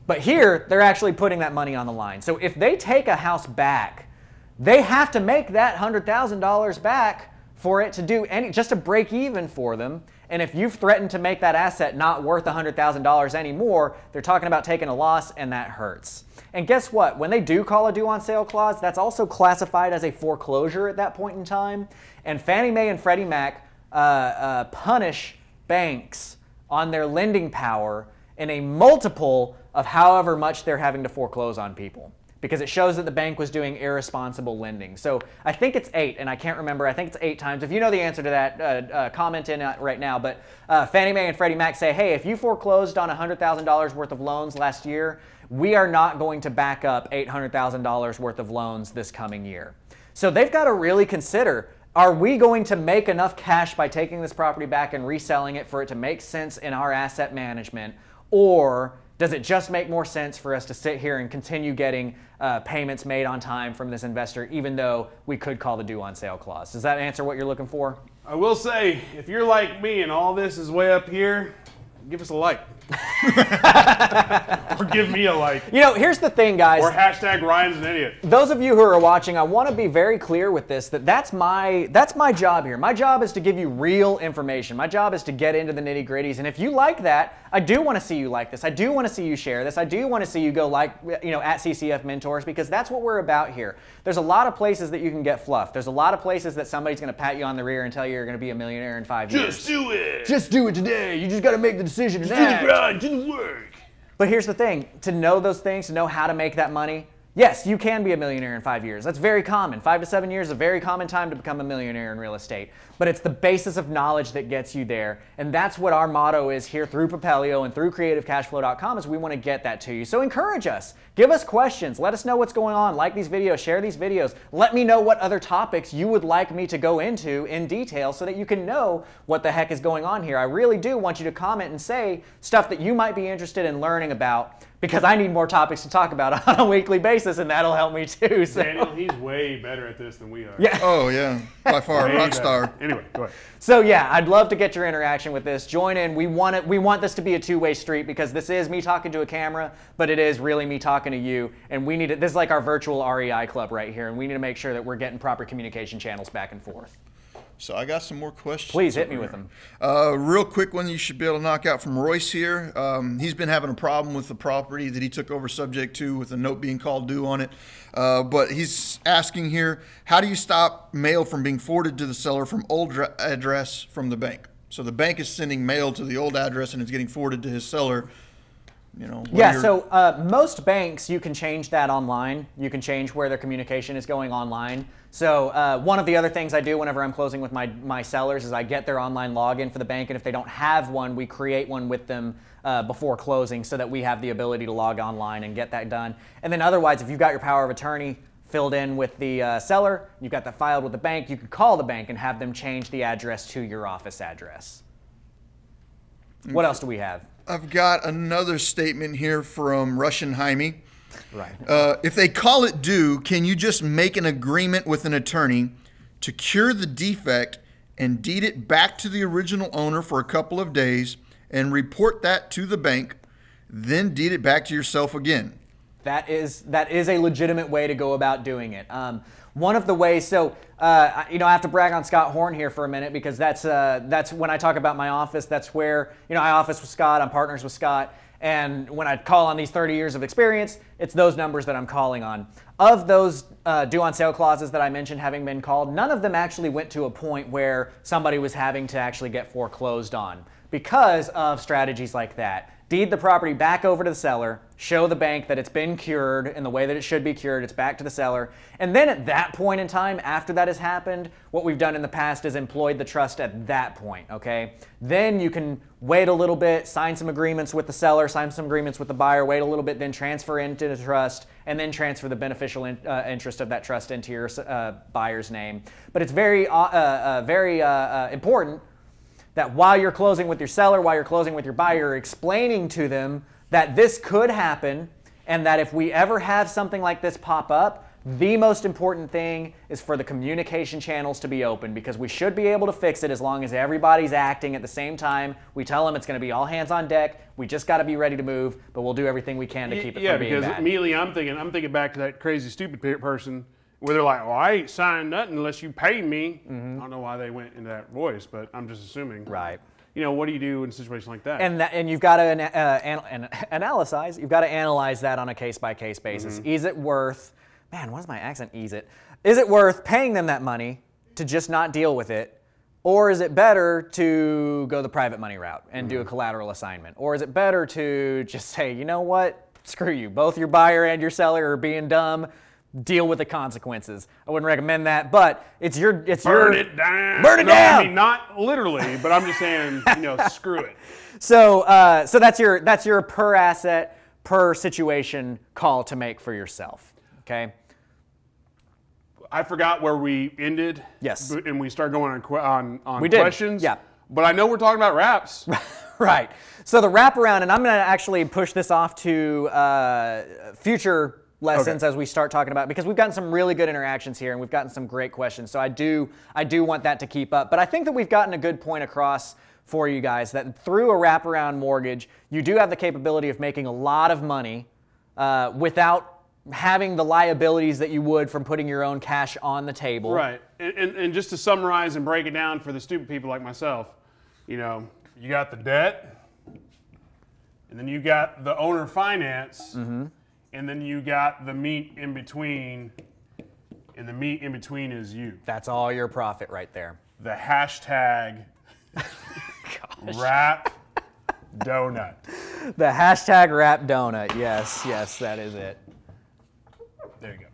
But here, they're actually putting that money on the line. So if they take a house back, they have to make that $100,000 back for it to do any, just to break even for them. And if you've threatened to make that asset not worth $100,000 anymore, they're talking about taking a loss, and that hurts. And guess what? When they do call a due on sale clause, that's also classified as a foreclosure at that point in time. And Fannie Mae and Freddie Mac uh, uh, punish banks on their lending power in a multiple of however much they're having to foreclose on people because it shows that the bank was doing irresponsible lending. So I think it's eight, and I can't remember. I think it's eight times. If you know the answer to that, uh, uh, comment in uh, right now. But uh, Fannie Mae and Freddie Mac say, hey, if you foreclosed on $100,000 worth of loans last year, we are not going to back up $800,000 worth of loans this coming year. So they've got to really consider are we going to make enough cash by taking this property back and reselling it for it to make sense in our asset management? Or does it just make more sense for us to sit here and continue getting uh, payments made on time from this investor, even though we could call the due on sale clause? Does that answer what you're looking for? I will say, if you're like me and all this is way up here, give us a like. or give me a like. You know, here's the thing, guys. Or hashtag Ryan's an idiot. Those of you who are watching, I want to be very clear with this that that's my that's my job here. My job is to give you real information. My job is to get into the nitty gritties. And if you like that, I do want to see you like this. I do want to see you share this. I do want to see you go like you know at CCF Mentors because that's what we're about here. There's a lot of places that you can get fluff. There's a lot of places that somebody's going to pat you on the rear and tell you you're going to be a millionaire in five Just years. Just do it. Just do it today. You just got to make the decision. Just grind. Do work. But here's the thing to know those things, to know how to make that money, yes, you can be a millionaire in five years. That's very common. Five to seven years is a very common time to become a millionaire in real estate. But it's the basis of knowledge that gets you there. And that's what our motto is here through Propelio and through creativecashflow.com is we want to get that to you. So encourage us. Give us questions. Let us know what's going on. Like these videos, share these videos. Let me know what other topics you would like me to go into in detail so that you can know what the heck is going on here. I really do want you to comment and say stuff that you might be interested in learning about because I need more topics to talk about on a weekly basis, and that'll help me too. So. Daniel, he's way better at this than we are. Yeah. Oh yeah, by far, a rock star. Anyway, go ahead. So yeah, I'd love to get your interaction with this. Join in. We want it. We want this to be a two-way street because this is me talking to a camera, but it is really me talking to you. And we need it. This is like our virtual REI club right here, and we need to make sure that we're getting proper communication channels back and forth. So I got some more questions. Please hit me with them. Uh, real quick one you should be able to knock out from Royce here. Um, he's been having a problem with the property that he took over subject to with a note being called due on it. Uh, but he's asking here, how do you stop mail from being forwarded to the seller from old address from the bank? So the bank is sending mail to the old address and it's getting forwarded to his seller. You know, yeah, so uh, most banks, you can change that online. You can change where their communication is going online. So uh, one of the other things I do whenever I'm closing with my, my sellers is I get their online login for the bank, and if they don't have one, we create one with them uh, before closing so that we have the ability to log online and get that done. And then otherwise, if you've got your power of attorney filled in with the uh, seller, you've got that filed with the bank, you can call the bank and have them change the address to your office address. What else do we have? I've got another statement here from Russian Jaime. Right. Uh, if they call it due, can you just make an agreement with an attorney to cure the defect and deed it back to the original owner for a couple of days and report that to the bank, then deed it back to yourself again? That is that is a legitimate way to go about doing it. Um, one of the ways, so uh, you know, I have to brag on Scott Horn here for a minute because that's uh, that's when I talk about my office. That's where you know I office with Scott. I'm partners with Scott, and when I call on these 30 years of experience, it's those numbers that I'm calling on. Of those uh, due on sale clauses that I mentioned having been called, none of them actually went to a point where somebody was having to actually get foreclosed on because of strategies like that deed the property back over to the seller, show the bank that it's been cured in the way that it should be cured, it's back to the seller. And then at that point in time, after that has happened, what we've done in the past is employed the trust at that point, okay? Then you can wait a little bit, sign some agreements with the seller, sign some agreements with the buyer, wait a little bit, then transfer into the trust, and then transfer the beneficial in, uh, interest of that trust into your uh, buyer's name. But it's very, uh, uh very uh, uh, important that while you're closing with your seller, while you're closing with your buyer, explaining to them that this could happen and that if we ever have something like this pop up, the most important thing is for the communication channels to be open because we should be able to fix it as long as everybody's acting at the same time. We tell them it's going to be all hands on deck. We just got to be ready to move, but we'll do everything we can to keep it yeah, from being bad. Yeah, because immediately I'm thinking I'm thinking back to that crazy stupid person where they're like, "Well, I ain't signing nothing unless you pay me." I don't know why they went into that voice, but I'm just assuming. Right. You know, what do you do in a situation like that? And that, and you've got to ana- uh, an, an, analyze. You've got to analyze that on a case by case basis. Is it worth? Man, what is my accent? Is it? Is it worth paying them that money to just not deal with it, or is it better to go the private money route and do a collateral assignment, or is it better to just say, you know what? Screw you. Both your buyer and your seller are being dumb. Deal with the consequences. I wouldn't recommend that, but it's your it's burn your it down. Burn it No, down. I mean, not literally, but I'm just saying, you know, screw it. So, uh, so that's your that's your per asset per situation call to make for yourself. Okay. I forgot where we ended. Yes. And we start going on on, on We did, questions. yeah. But I know we're talking about wraps. Right. So the wraparound, and I'm going to actually push this off to uh, future lessons Okay. as we start talking about because we've gotten some really good interactions here and we've gotten some great questions. So I do I do want that to keep up. But I think that we've gotten a good point across for you guys that through a wraparound mortgage, you do have the capability of making a lot of money uh, without having the liabilities that you would from putting your own cash on the table. Right. And, and, and just to summarize and break it down for the stupid people like myself, you know, you got the debt, and then you got the owner finance, Mm-hmm. And then you got the meat in between, and the meat in between is you. That's all your profit right there. The hashtag wrap donut. The hashtag wrap donut. Yes, yes, that is it. There you go.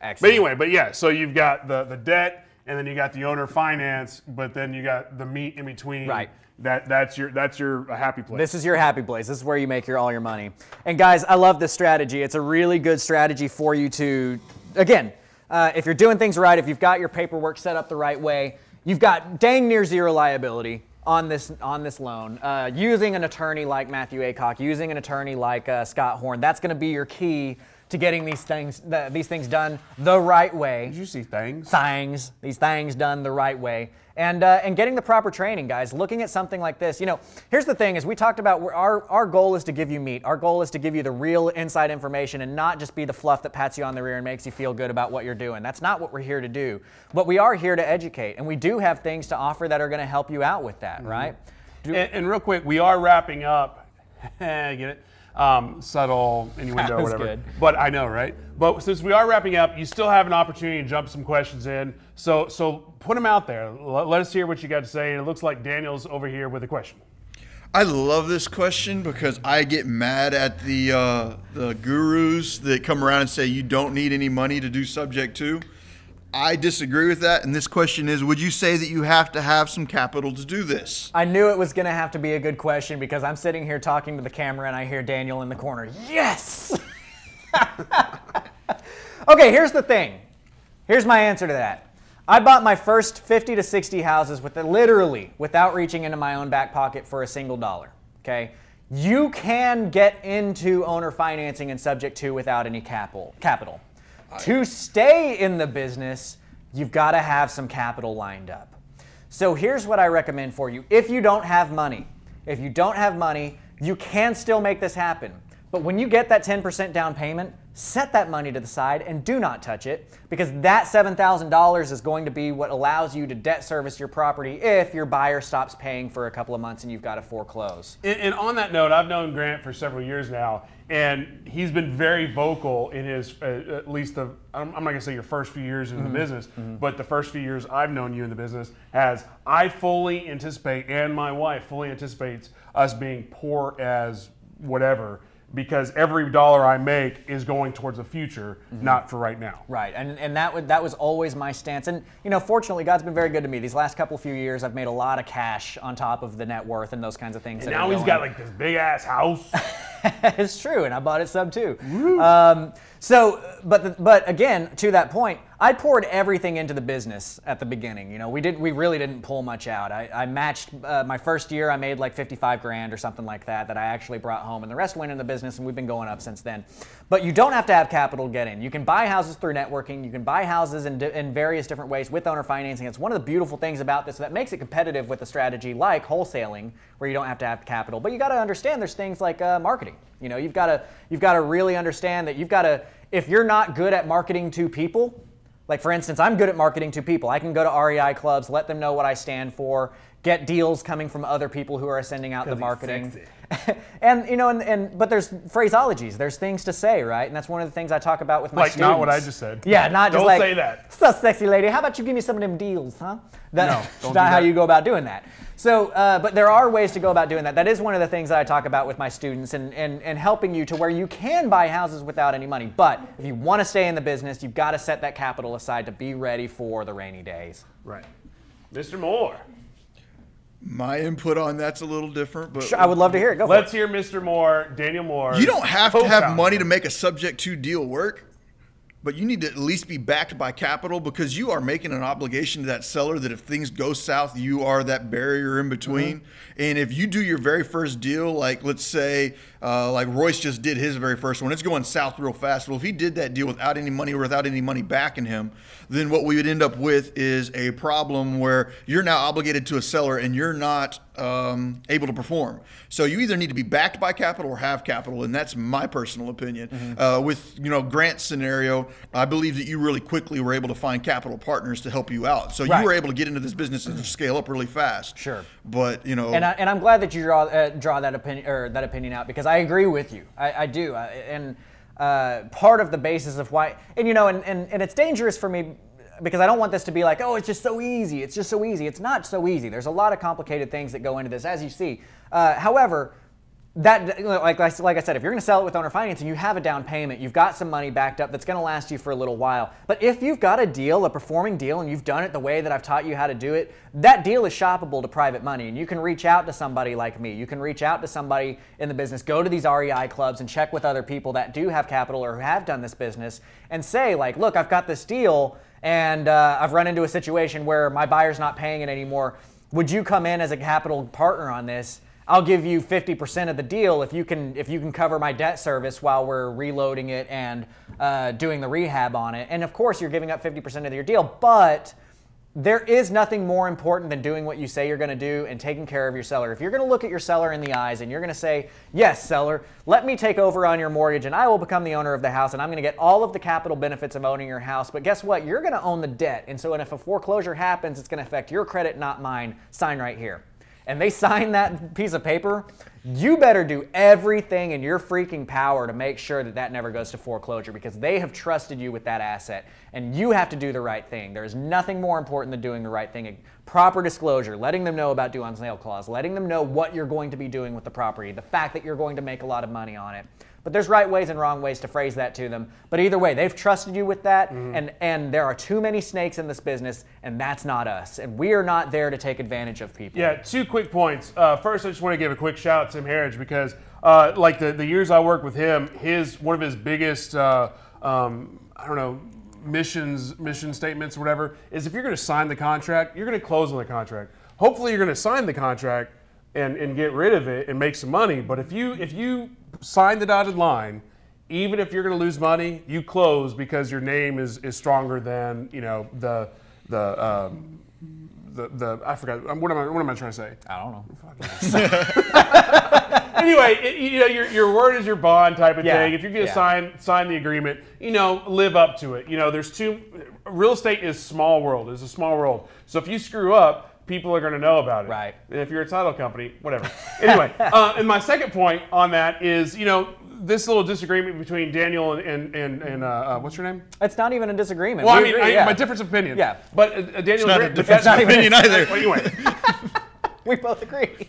Excellent. But anyway, but yeah, so you've got the, the debt, and then you got the owner finance, but then you got the meat in between. Right. That that's your that's your happy place. This is your happy place. This is where you make your all your money. And guys, I love this strategy. It's a really good strategy for you to, again, uh, if you're doing things right, if you've got your paperwork set up the right way, you've got dang near zero liability on this on this loan. Uh, using an attorney like Matthew Acock, using an attorney like uh, Scott Horn, that's going to be your key to getting these things th- these things done the right way Did you see things? things, these things done the right way, and uh, and getting the proper training, guys. Looking at something like this, you know, here's the thing: is we talked about our our goal is to give you meat. Our goal is to give you the real inside information and not just be the fluff that pats you on the rear and makes you feel good about what you're doing. That's not what we're here to do. But we are here to educate, and we do have things to offer that are going to help you out with that, right? And, and real quick, we are wrapping up. Get it? Um, subtle innuendo, That was whatever. good. But I know, right? But since we are wrapping up, you still have an opportunity to jump some questions in. So so put them out there. Let, let us hear what you got to say. And it looks like Daniel's over here with a question. I love this question because I get mad at the uh, the gurus that come around and say you don't need any money to do subject to. I disagree with that, and this question is: Would you say that you have to have some capital to do this? I knew it was going to have to be a good question because I'm sitting here talking to the camera and I hear Daniel in the corner. Yes! okay, here's the thing. Here's my answer to that. I bought my first 50 to 60 houses with literally without reaching into my own back pocket for a single dollar. Okay? You can get into owner financing and subject to without any capital. Capital. To stay in the business, you've got to have some capital lined up. So here's what I recommend for you. If you don't have money, if you don't have money, you can still make this happen. But when you get that 10% down payment, set that money to the side and do not touch it because that $7,000 is going to be what allows you to debt service your property if your buyer stops paying for a couple of months and you've got to foreclose. And, and on that note, I've known Grant for several years now, and he's been very vocal in his, uh, at least the, I'm, I'm not gonna say your first few years in the business, but the first few years I've known you in the business, as I fully anticipate, and my wife fully anticipates us being poor as whatever, because every dollar I make is going towards the future, not for right now. Right, and, and that, would, that was always my stance. And, you know, fortunately, God's been very good to me. These last couple few years, I've made a lot of cash on top of the net worth and those kinds of things. And now he's going- got like this big ass house. it's true, and I bought it sub two. Um, so, but the, but again, to that point, I poured everything into the business at the beginning. You know, we did we really didn't pull much out. I, I matched uh, my first year. I made like 55 grand or something like that that I actually brought home, and the rest went in the business, and we've been going up since then. But you don't have to have capital to get in. You can buy houses through networking. You can buy houses in, in various different ways with owner financing. It's one of the beautiful things about this that makes it competitive with a strategy like wholesaling, where you don't have to have capital. But you got to understand there's things like uh, marketing. You know, you've got to you've got to really understand that you've got to if you're not good at marketing to people like for instance, I'm good at marketing to people. I can go to REI clubs, let them know what I stand for, get deals coming from other people who are sending out the marketing. and you know, and, and but there's phraseologies, there's things to say, right? And that's one of the things I talk about with my like students. not what I just said. Yeah, not just like. Don't say that. So sexy lady, how about you give me some of them deals, huh? That, No, that's don't not do how that. you go about doing that. So, uh, but there are ways to go about doing that. That is one of the things that I talk about with my students and, and, and helping you to where you can buy houses without any money. But if you want to stay in the business, you've got to set that capital aside to be ready for the rainy days. Right. Mr. Moore. My input on that's a little different, but Sure, I would love to hear it. Go Let's it. hear Mr. Moore, Daniel Moore. You don't have to have money to make a subject to deal work, but you need to at least be backed by capital because you are making an obligation to that seller that if things go south, you are that barrier in between. And if you do your very first deal, like let's say, uh, like Royce just did his very first one, it's going south real fast. Well, if he did that deal without any money or without any money backing him, then what we would end up with is a problem where you're now obligated to a seller and you're not um, able to perform. So you either need to be backed by capital or have capital, and that's my personal opinion. Uh, with you know Grant's scenario, I believe that you really quickly were able to find capital partners to help you out. So Right. you were able to get into this business and scale up really fast. Sure. But you know, And, I, and I'm glad that you draw uh, draw that opinion or that opinion out because I agree with you. I, I do. I, and uh, part of the basis of why, and you know, and, and, and it's dangerous for me because I don't want this to be like, oh, it's just so easy. It's just so easy. It's not so easy. There's a lot of complicated things that go into this, as you see. Uh, however, that like, like I said, if you're going to sell it with owner financing, you have a down payment, you've got some money backed up that's going to last you for a little while. But if you've got a deal, a performing deal, and you've done it the way that I've taught you how to do it, that deal is shoppable to private money, and you can reach out to somebody like me. You can reach out to somebody in the business, go to these REI clubs, and check with other people that do have capital or who have done this business, and say like, look, I've got this deal, and uh, I've run into a situation where my buyer's not paying it anymore. Would you come in as a capital partner on this? I'll give you 50% of the deal if you can if you can cover my debt service while we're reloading it and uh, doing the rehab on it. And of course, you're giving up 50% of your deal, but there is nothing more important than doing what you say you're going to do and taking care of your seller. If you're going to look at your seller in the eyes and you're going to say, "Yes, seller, let me take over on your mortgage and I will become the owner of the house and I'm going to get all of the capital benefits of owning your house." But guess what? You're going to own the debt. And so and if a foreclosure happens, it's going to affect your credit, not mine. Sign right here and they sign that piece of paper, you better do everything in your freaking power to make sure that that never goes to foreclosure because they have trusted you with that asset and you have to do the right thing. There's nothing more important than doing the right thing. Proper disclosure, letting them know about due on sale clause, letting them know what you're going to be doing with the property, the fact that you're going to make a lot of money on it. But there's right ways and wrong ways to phrase that to them. But either way, they've trusted you with that, and, and there are too many snakes in this business, and that's not us. And we are not there to take advantage of people. Yeah, two quick points. Uh, first, I just want to give a quick shout out to Tim Harridge because, uh, like the, the years I worked with him, his one of his biggest, uh, um, I don't know, missions, mission statements, or whatever, is if you're going to sign the contract, you're going to close on the contract. Hopefully, you're going to sign the contract and, and get rid of it and make some money. But if you if you sign the dotted line, even if you're going to lose money, you close because your name is, is stronger than you know the the. Um, the, the I forgot what am I what am I trying to say? I don't know. anyway, it, you know, your, your word is your bond type of Yeah, thing. If you're going to yeah. sign sign the agreement, you know, live up to it. You know, there's two. Real estate is small world. It's a small world. So if you screw up, people are going to know about it. Right. And if you're a title company, whatever. anyway, uh, and my second point on that is, you know, this little disagreement between Daniel and and and, and uh, uh, what's your name? It's not even a disagreement. Well, I mean, agree, I, yeah. my difference of opinion. Yeah. But uh, uh, Daniel, not a difference of opinion either. Well, anyway. we both agree.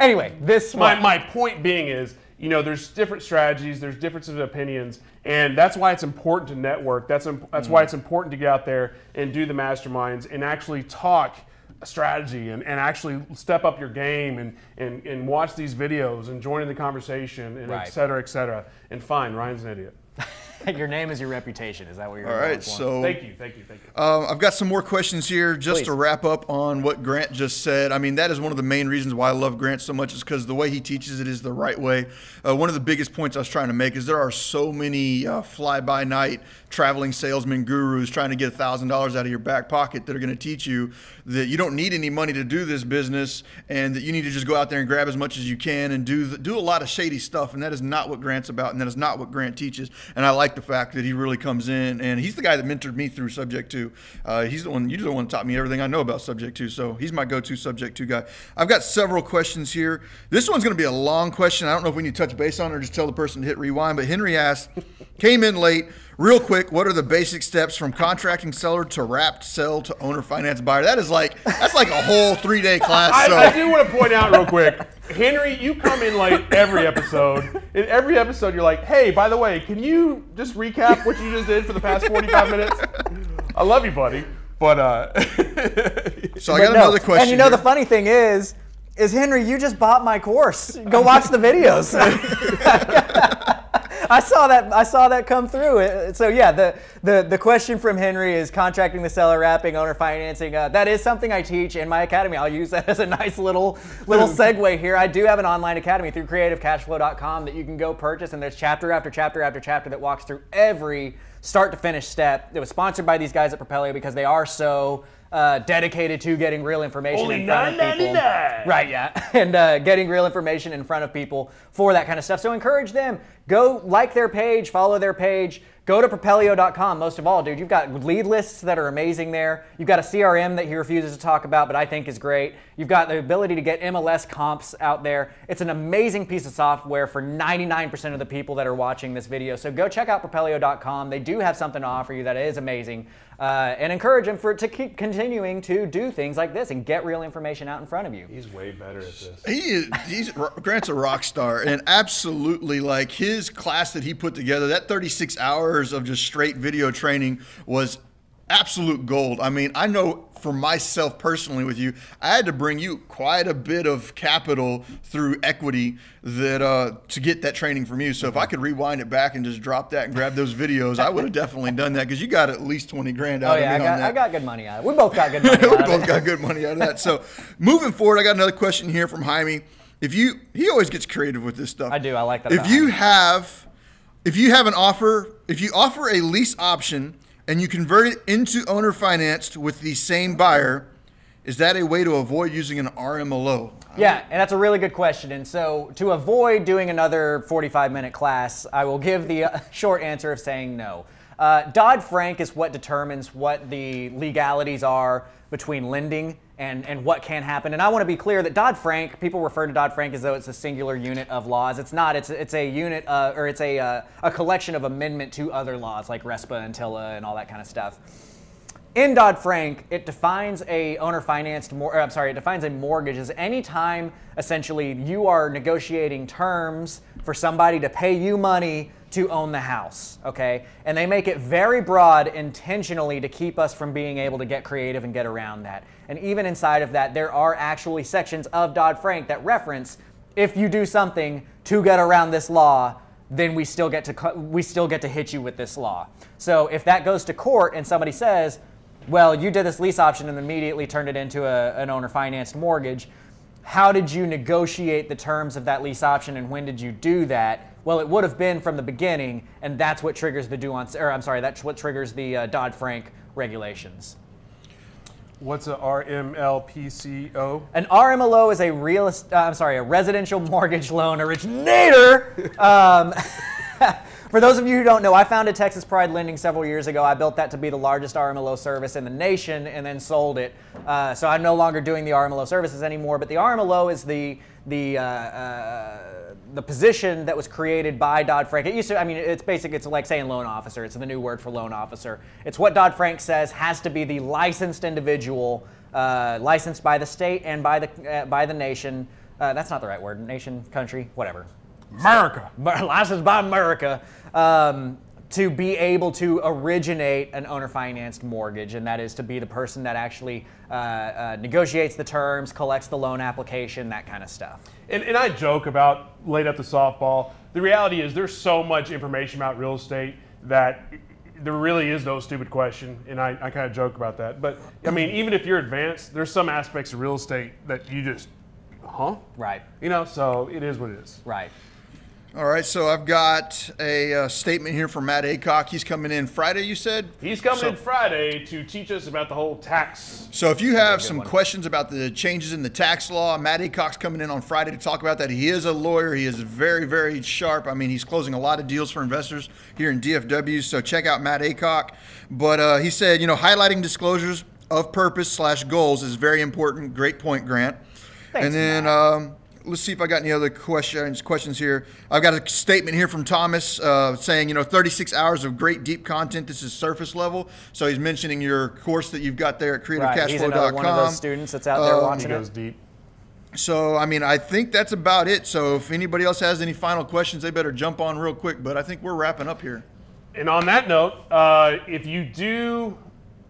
anyway, this my, one. my point being is, you know, there's different strategies, there's differences of opinions, and that's why it's important to network. That's imp- that's why it's important to get out there and do the masterminds and actually talk strategy and, and actually step up your game and, and, and watch these videos and join in the conversation and Right. et cetera, et cetera. And fine, Ryan's an idiot. your name is your reputation. Is that what you're All going so Thank you, thank you, thank you. Um, I've got some more questions here just to wrap up on what Grant just said. I mean, that is one of the main reasons why I love Grant so much is because the way he teaches it is the right way. Uh, one of the biggest points I was trying to make is there are so many uh, fly by night traveling salesman gurus trying to get $1,000 out of your back pocket that are going to teach you that you don't need any money to do this business and that you need to just go out there and grab as much as you can and do, the, do a lot of shady stuff. And that is not what Grant's about and that is not what Grant teaches. And I like the fact that he really comes in and he's the guy that mentored me through Subject 2. Uh, he's the one, you the one that taught me everything I know about Subject 2. So he's my go to Subject 2 guy. I've got several questions here. This one's going to be a long question. I don't know if we need to touch base on it or just tell the person to hit rewind. But Henry asked, came in late. Real quick, what are the basic steps from contracting seller to wrapped sell to owner finance buyer? That is like that's like a whole three day class. I, So I do want to point out real quick, Henry, you come in late every episode. In every episode, you're like, "Hey, by the way, can you just recap what you just did for the past 45 minutes?" I love you, buddy, but uh, so I But got no. another question. And you know here. the funny thing is, is Henry, you just bought my course. Go watch the videos. I saw that. I saw that come through. Uh, So yeah, the the the question from Henry is contracting the seller, wrapping, owner financing. Uh, that is something I teach in my academy. I'll use that as a nice little little segue here. I do have an online academy through CreativeCashFlow.com that you can go purchase, and there's chapter after chapter after chapter that walks through every start to finish step. It was sponsored by these guys at Propelio because they are so uh, dedicated to getting real information Only in front of people. Right, yeah. And uh, getting real information in front of people for that kind of stuff. So encourage them. Go like their page, follow their page. Go to propelio.com. Most of all, dude, you've got lead lists that are amazing there. You've got a CRM that he refuses to talk about, but I think is great. You've got the ability to get MLS comps out there. It's an amazing piece of software for 99% of the people that are watching this video. So go check out propelio.com. They do have something to offer you that is amazing. Uh, and encourage him for to keep continuing to do things like this and get real information out in front of you. he's way better at this. He is, he's Grant's a rock star, and absolutely like his class that he put together. That 36 hours of just straight video training was absolute gold. I mean, I know for myself personally with you, I had to bring you quite a bit of capital through equity that uh, to get that training from you. So if I could rewind it back and just drop that and grab those videos, I would have definitely done that because you got at least 20 grand out Oh of yeah, I me got, on that. I got good money out of it. We both got good money we out of both got good money out of that. So moving forward, I got another question here from Jaime. If you, he always gets creative with this stuff. I do. I like that If you Jaime. have, if you have an offer, if you offer a lease option and you convert it into owner financed with the same buyer, is that a way to avoid using an RMLO? Yeah, and that's a really good question. And so, to avoid doing another 45 minute class, I will give the uh, short answer of saying no. Uh, Dodd Frank is what determines what the legalities are between lending and, and what can happen. And I want to be clear that Dodd Frank, people refer to Dodd Frank as though it's a singular unit of laws. It's not. It's it's a unit uh, or it's a uh, a collection of amendment to other laws like RESPA and TILA and all that kind of stuff. In Dodd Frank, it defines a owner financed mor- I'm sorry, it defines a mortgage as any time essentially you are negotiating terms for somebody to pay you money to own the house, okay? And they make it very broad intentionally to keep us from being able to get creative and get around that. And even inside of that, there are actually sections of Dodd Frank that reference if you do something to get around this law, then we still get to we still get to hit you with this law. So if that goes to court and somebody says, "Well, you did this lease option and immediately turned it into a, an owner financed mortgage," how did you negotiate the terms of that lease option and when did you do that? Well, it would have been from the beginning, and that's what triggers the nuance. Or I'm sorry, that's what triggers the uh, Dodd Frank regulations. What's a RMLPCO? An RMLO is a real, uh, I'm sorry, a residential mortgage loan originator. Um, for those of you who don't know, I founded Texas Pride Lending several years ago. I built that to be the largest RMLO service in the nation, and then sold it. Uh, so I'm no longer doing the RMLO services anymore. But the RMLO is the the uh, uh, the position that was created by Dodd Frank. It used to, I mean, it's basic. It's like saying loan officer. It's the new word for loan officer. It's what Dodd Frank says has to be the licensed individual, uh, licensed by the state and by the uh, by the nation. Uh, that's not the right word. Nation, country, whatever. America. But licensed by America um, to be able to originate an owner financed mortgage, and that is to be the person that actually uh, uh, negotiates the terms, collects the loan application, that kind of stuff. And, and I joke about laid up the softball. The reality is there's so much information about real estate that there really is no stupid question, and I, I kind of joke about that. But I mean, even if you're advanced, there's some aspects of real estate that you just, huh? Right. You know, so it is what it is. Right. All right, so I've got a uh, statement here from Matt Aycock. He's coming in Friday, you said? He's coming So- in Friday to teach us about the whole tax. So if you have some one. questions about the changes in the tax law, Matt Aycock's coming in on Friday to talk about that. He is a lawyer. He is very, very sharp. I mean, he's closing a lot of deals for investors here in DFW. So check out Matt Aycock. But uh, he said, you know, highlighting disclosures of purpose slash goals is very important. Great point, Grant. Thanks, and then um, let's see if I got any other questions. Questions here. I've got a statement here from Thomas uh, saying, you know, 36 hours of great deep content. This is surface level. So he's mentioning your course that you've got there at Right. He's another one of creativecashflow.com. those students that's out there Uh, He goes it. deep. So, I mean, I think that's about it. So, if anybody else has any final questions, they better jump on real quick. But I think we're wrapping up here. And on that note, uh, if you do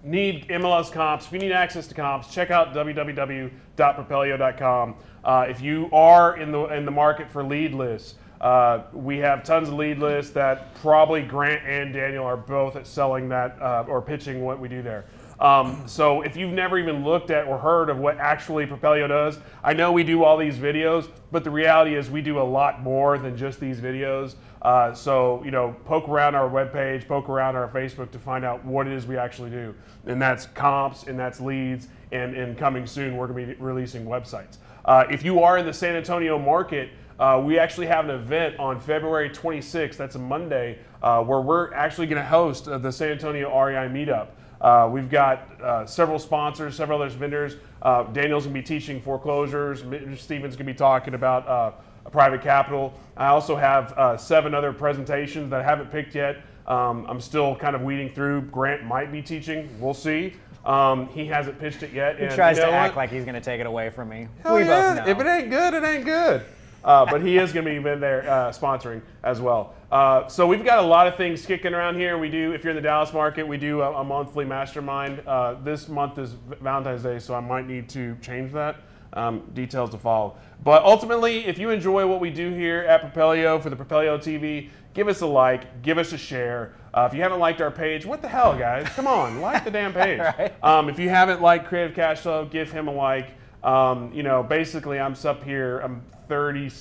need MLS comps, if you need access to comps, check out www.propelio.com. Uh, if you are in the in the market for lead lists, uh, we have tons of lead lists that probably Grant and Daniel are both at selling that uh, or pitching what we do there. Um, so if you've never even looked at or heard of what actually Propelio does, I know we do all these videos, but the reality is we do a lot more than just these videos. Uh, so you know, poke around our webpage, poke around our Facebook to find out what it is we actually do, and that's comps and that's leads, and, and coming soon we're going to be releasing websites. Uh, if you are in the San Antonio market, uh, we actually have an event on February 26th. That's a Monday, uh, where we're actually going to host uh, the San Antonio REI meetup. Uh, we've got uh, several sponsors, several other vendors. Uh, Daniel's going to be teaching foreclosures. Stevens going to be talking about uh, private capital. I also have seven other presentations that I haven't picked yet. Um, I'm still kind of weeding through. Grant might be teaching. We'll see. Um, he hasn't pitched it yet. He tries you know to act what? like he's going to take it away from me. Hell we yeah. both know. If it ain't good, it ain't good. Uh, but he is going to be in there uh, sponsoring as well. Uh, so we've got a lot of things kicking around here. We do, if you're in the Dallas market, we do a, a monthly mastermind. Uh, this month is Valentine's Day, so I might need to change that. Um, details to follow. But ultimately, if you enjoy what we do here at Propelio for the Propelio TV, give us a like, give us a share. Uh, if you haven't liked our page, what the hell, guys? Come on, like the damn page. Right. Um, if you haven't liked Creative Cash Flow, give him a like. Um, you know, basically, I'm up here. I'm 30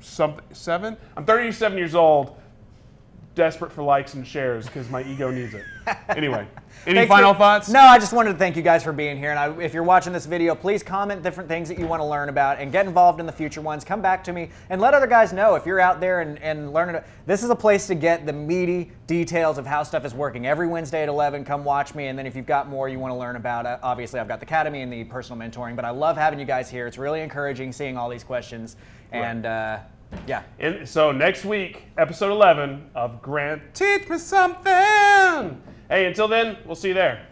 something seven. I'm 37 years old, desperate for likes and shares because my ego needs it. Anyway, any Thanks final for- thoughts? No, I just wanted to thank you guys for being here. And I, if you're watching this video, please comment different things that you want to learn about and get involved in the future ones. Come back to me and let other guys know if you're out there and, and learning. This is a place to get the meaty details of how stuff is working. Every Wednesday at 11, come watch me. And then if you've got more you want to learn about, uh, obviously I've got the Academy and the personal mentoring. But I love having you guys here. It's really encouraging seeing all these questions. And uh, yeah. And so next week, episode 11 of Grant Teach Me Something. Hey, until then, we'll see you there.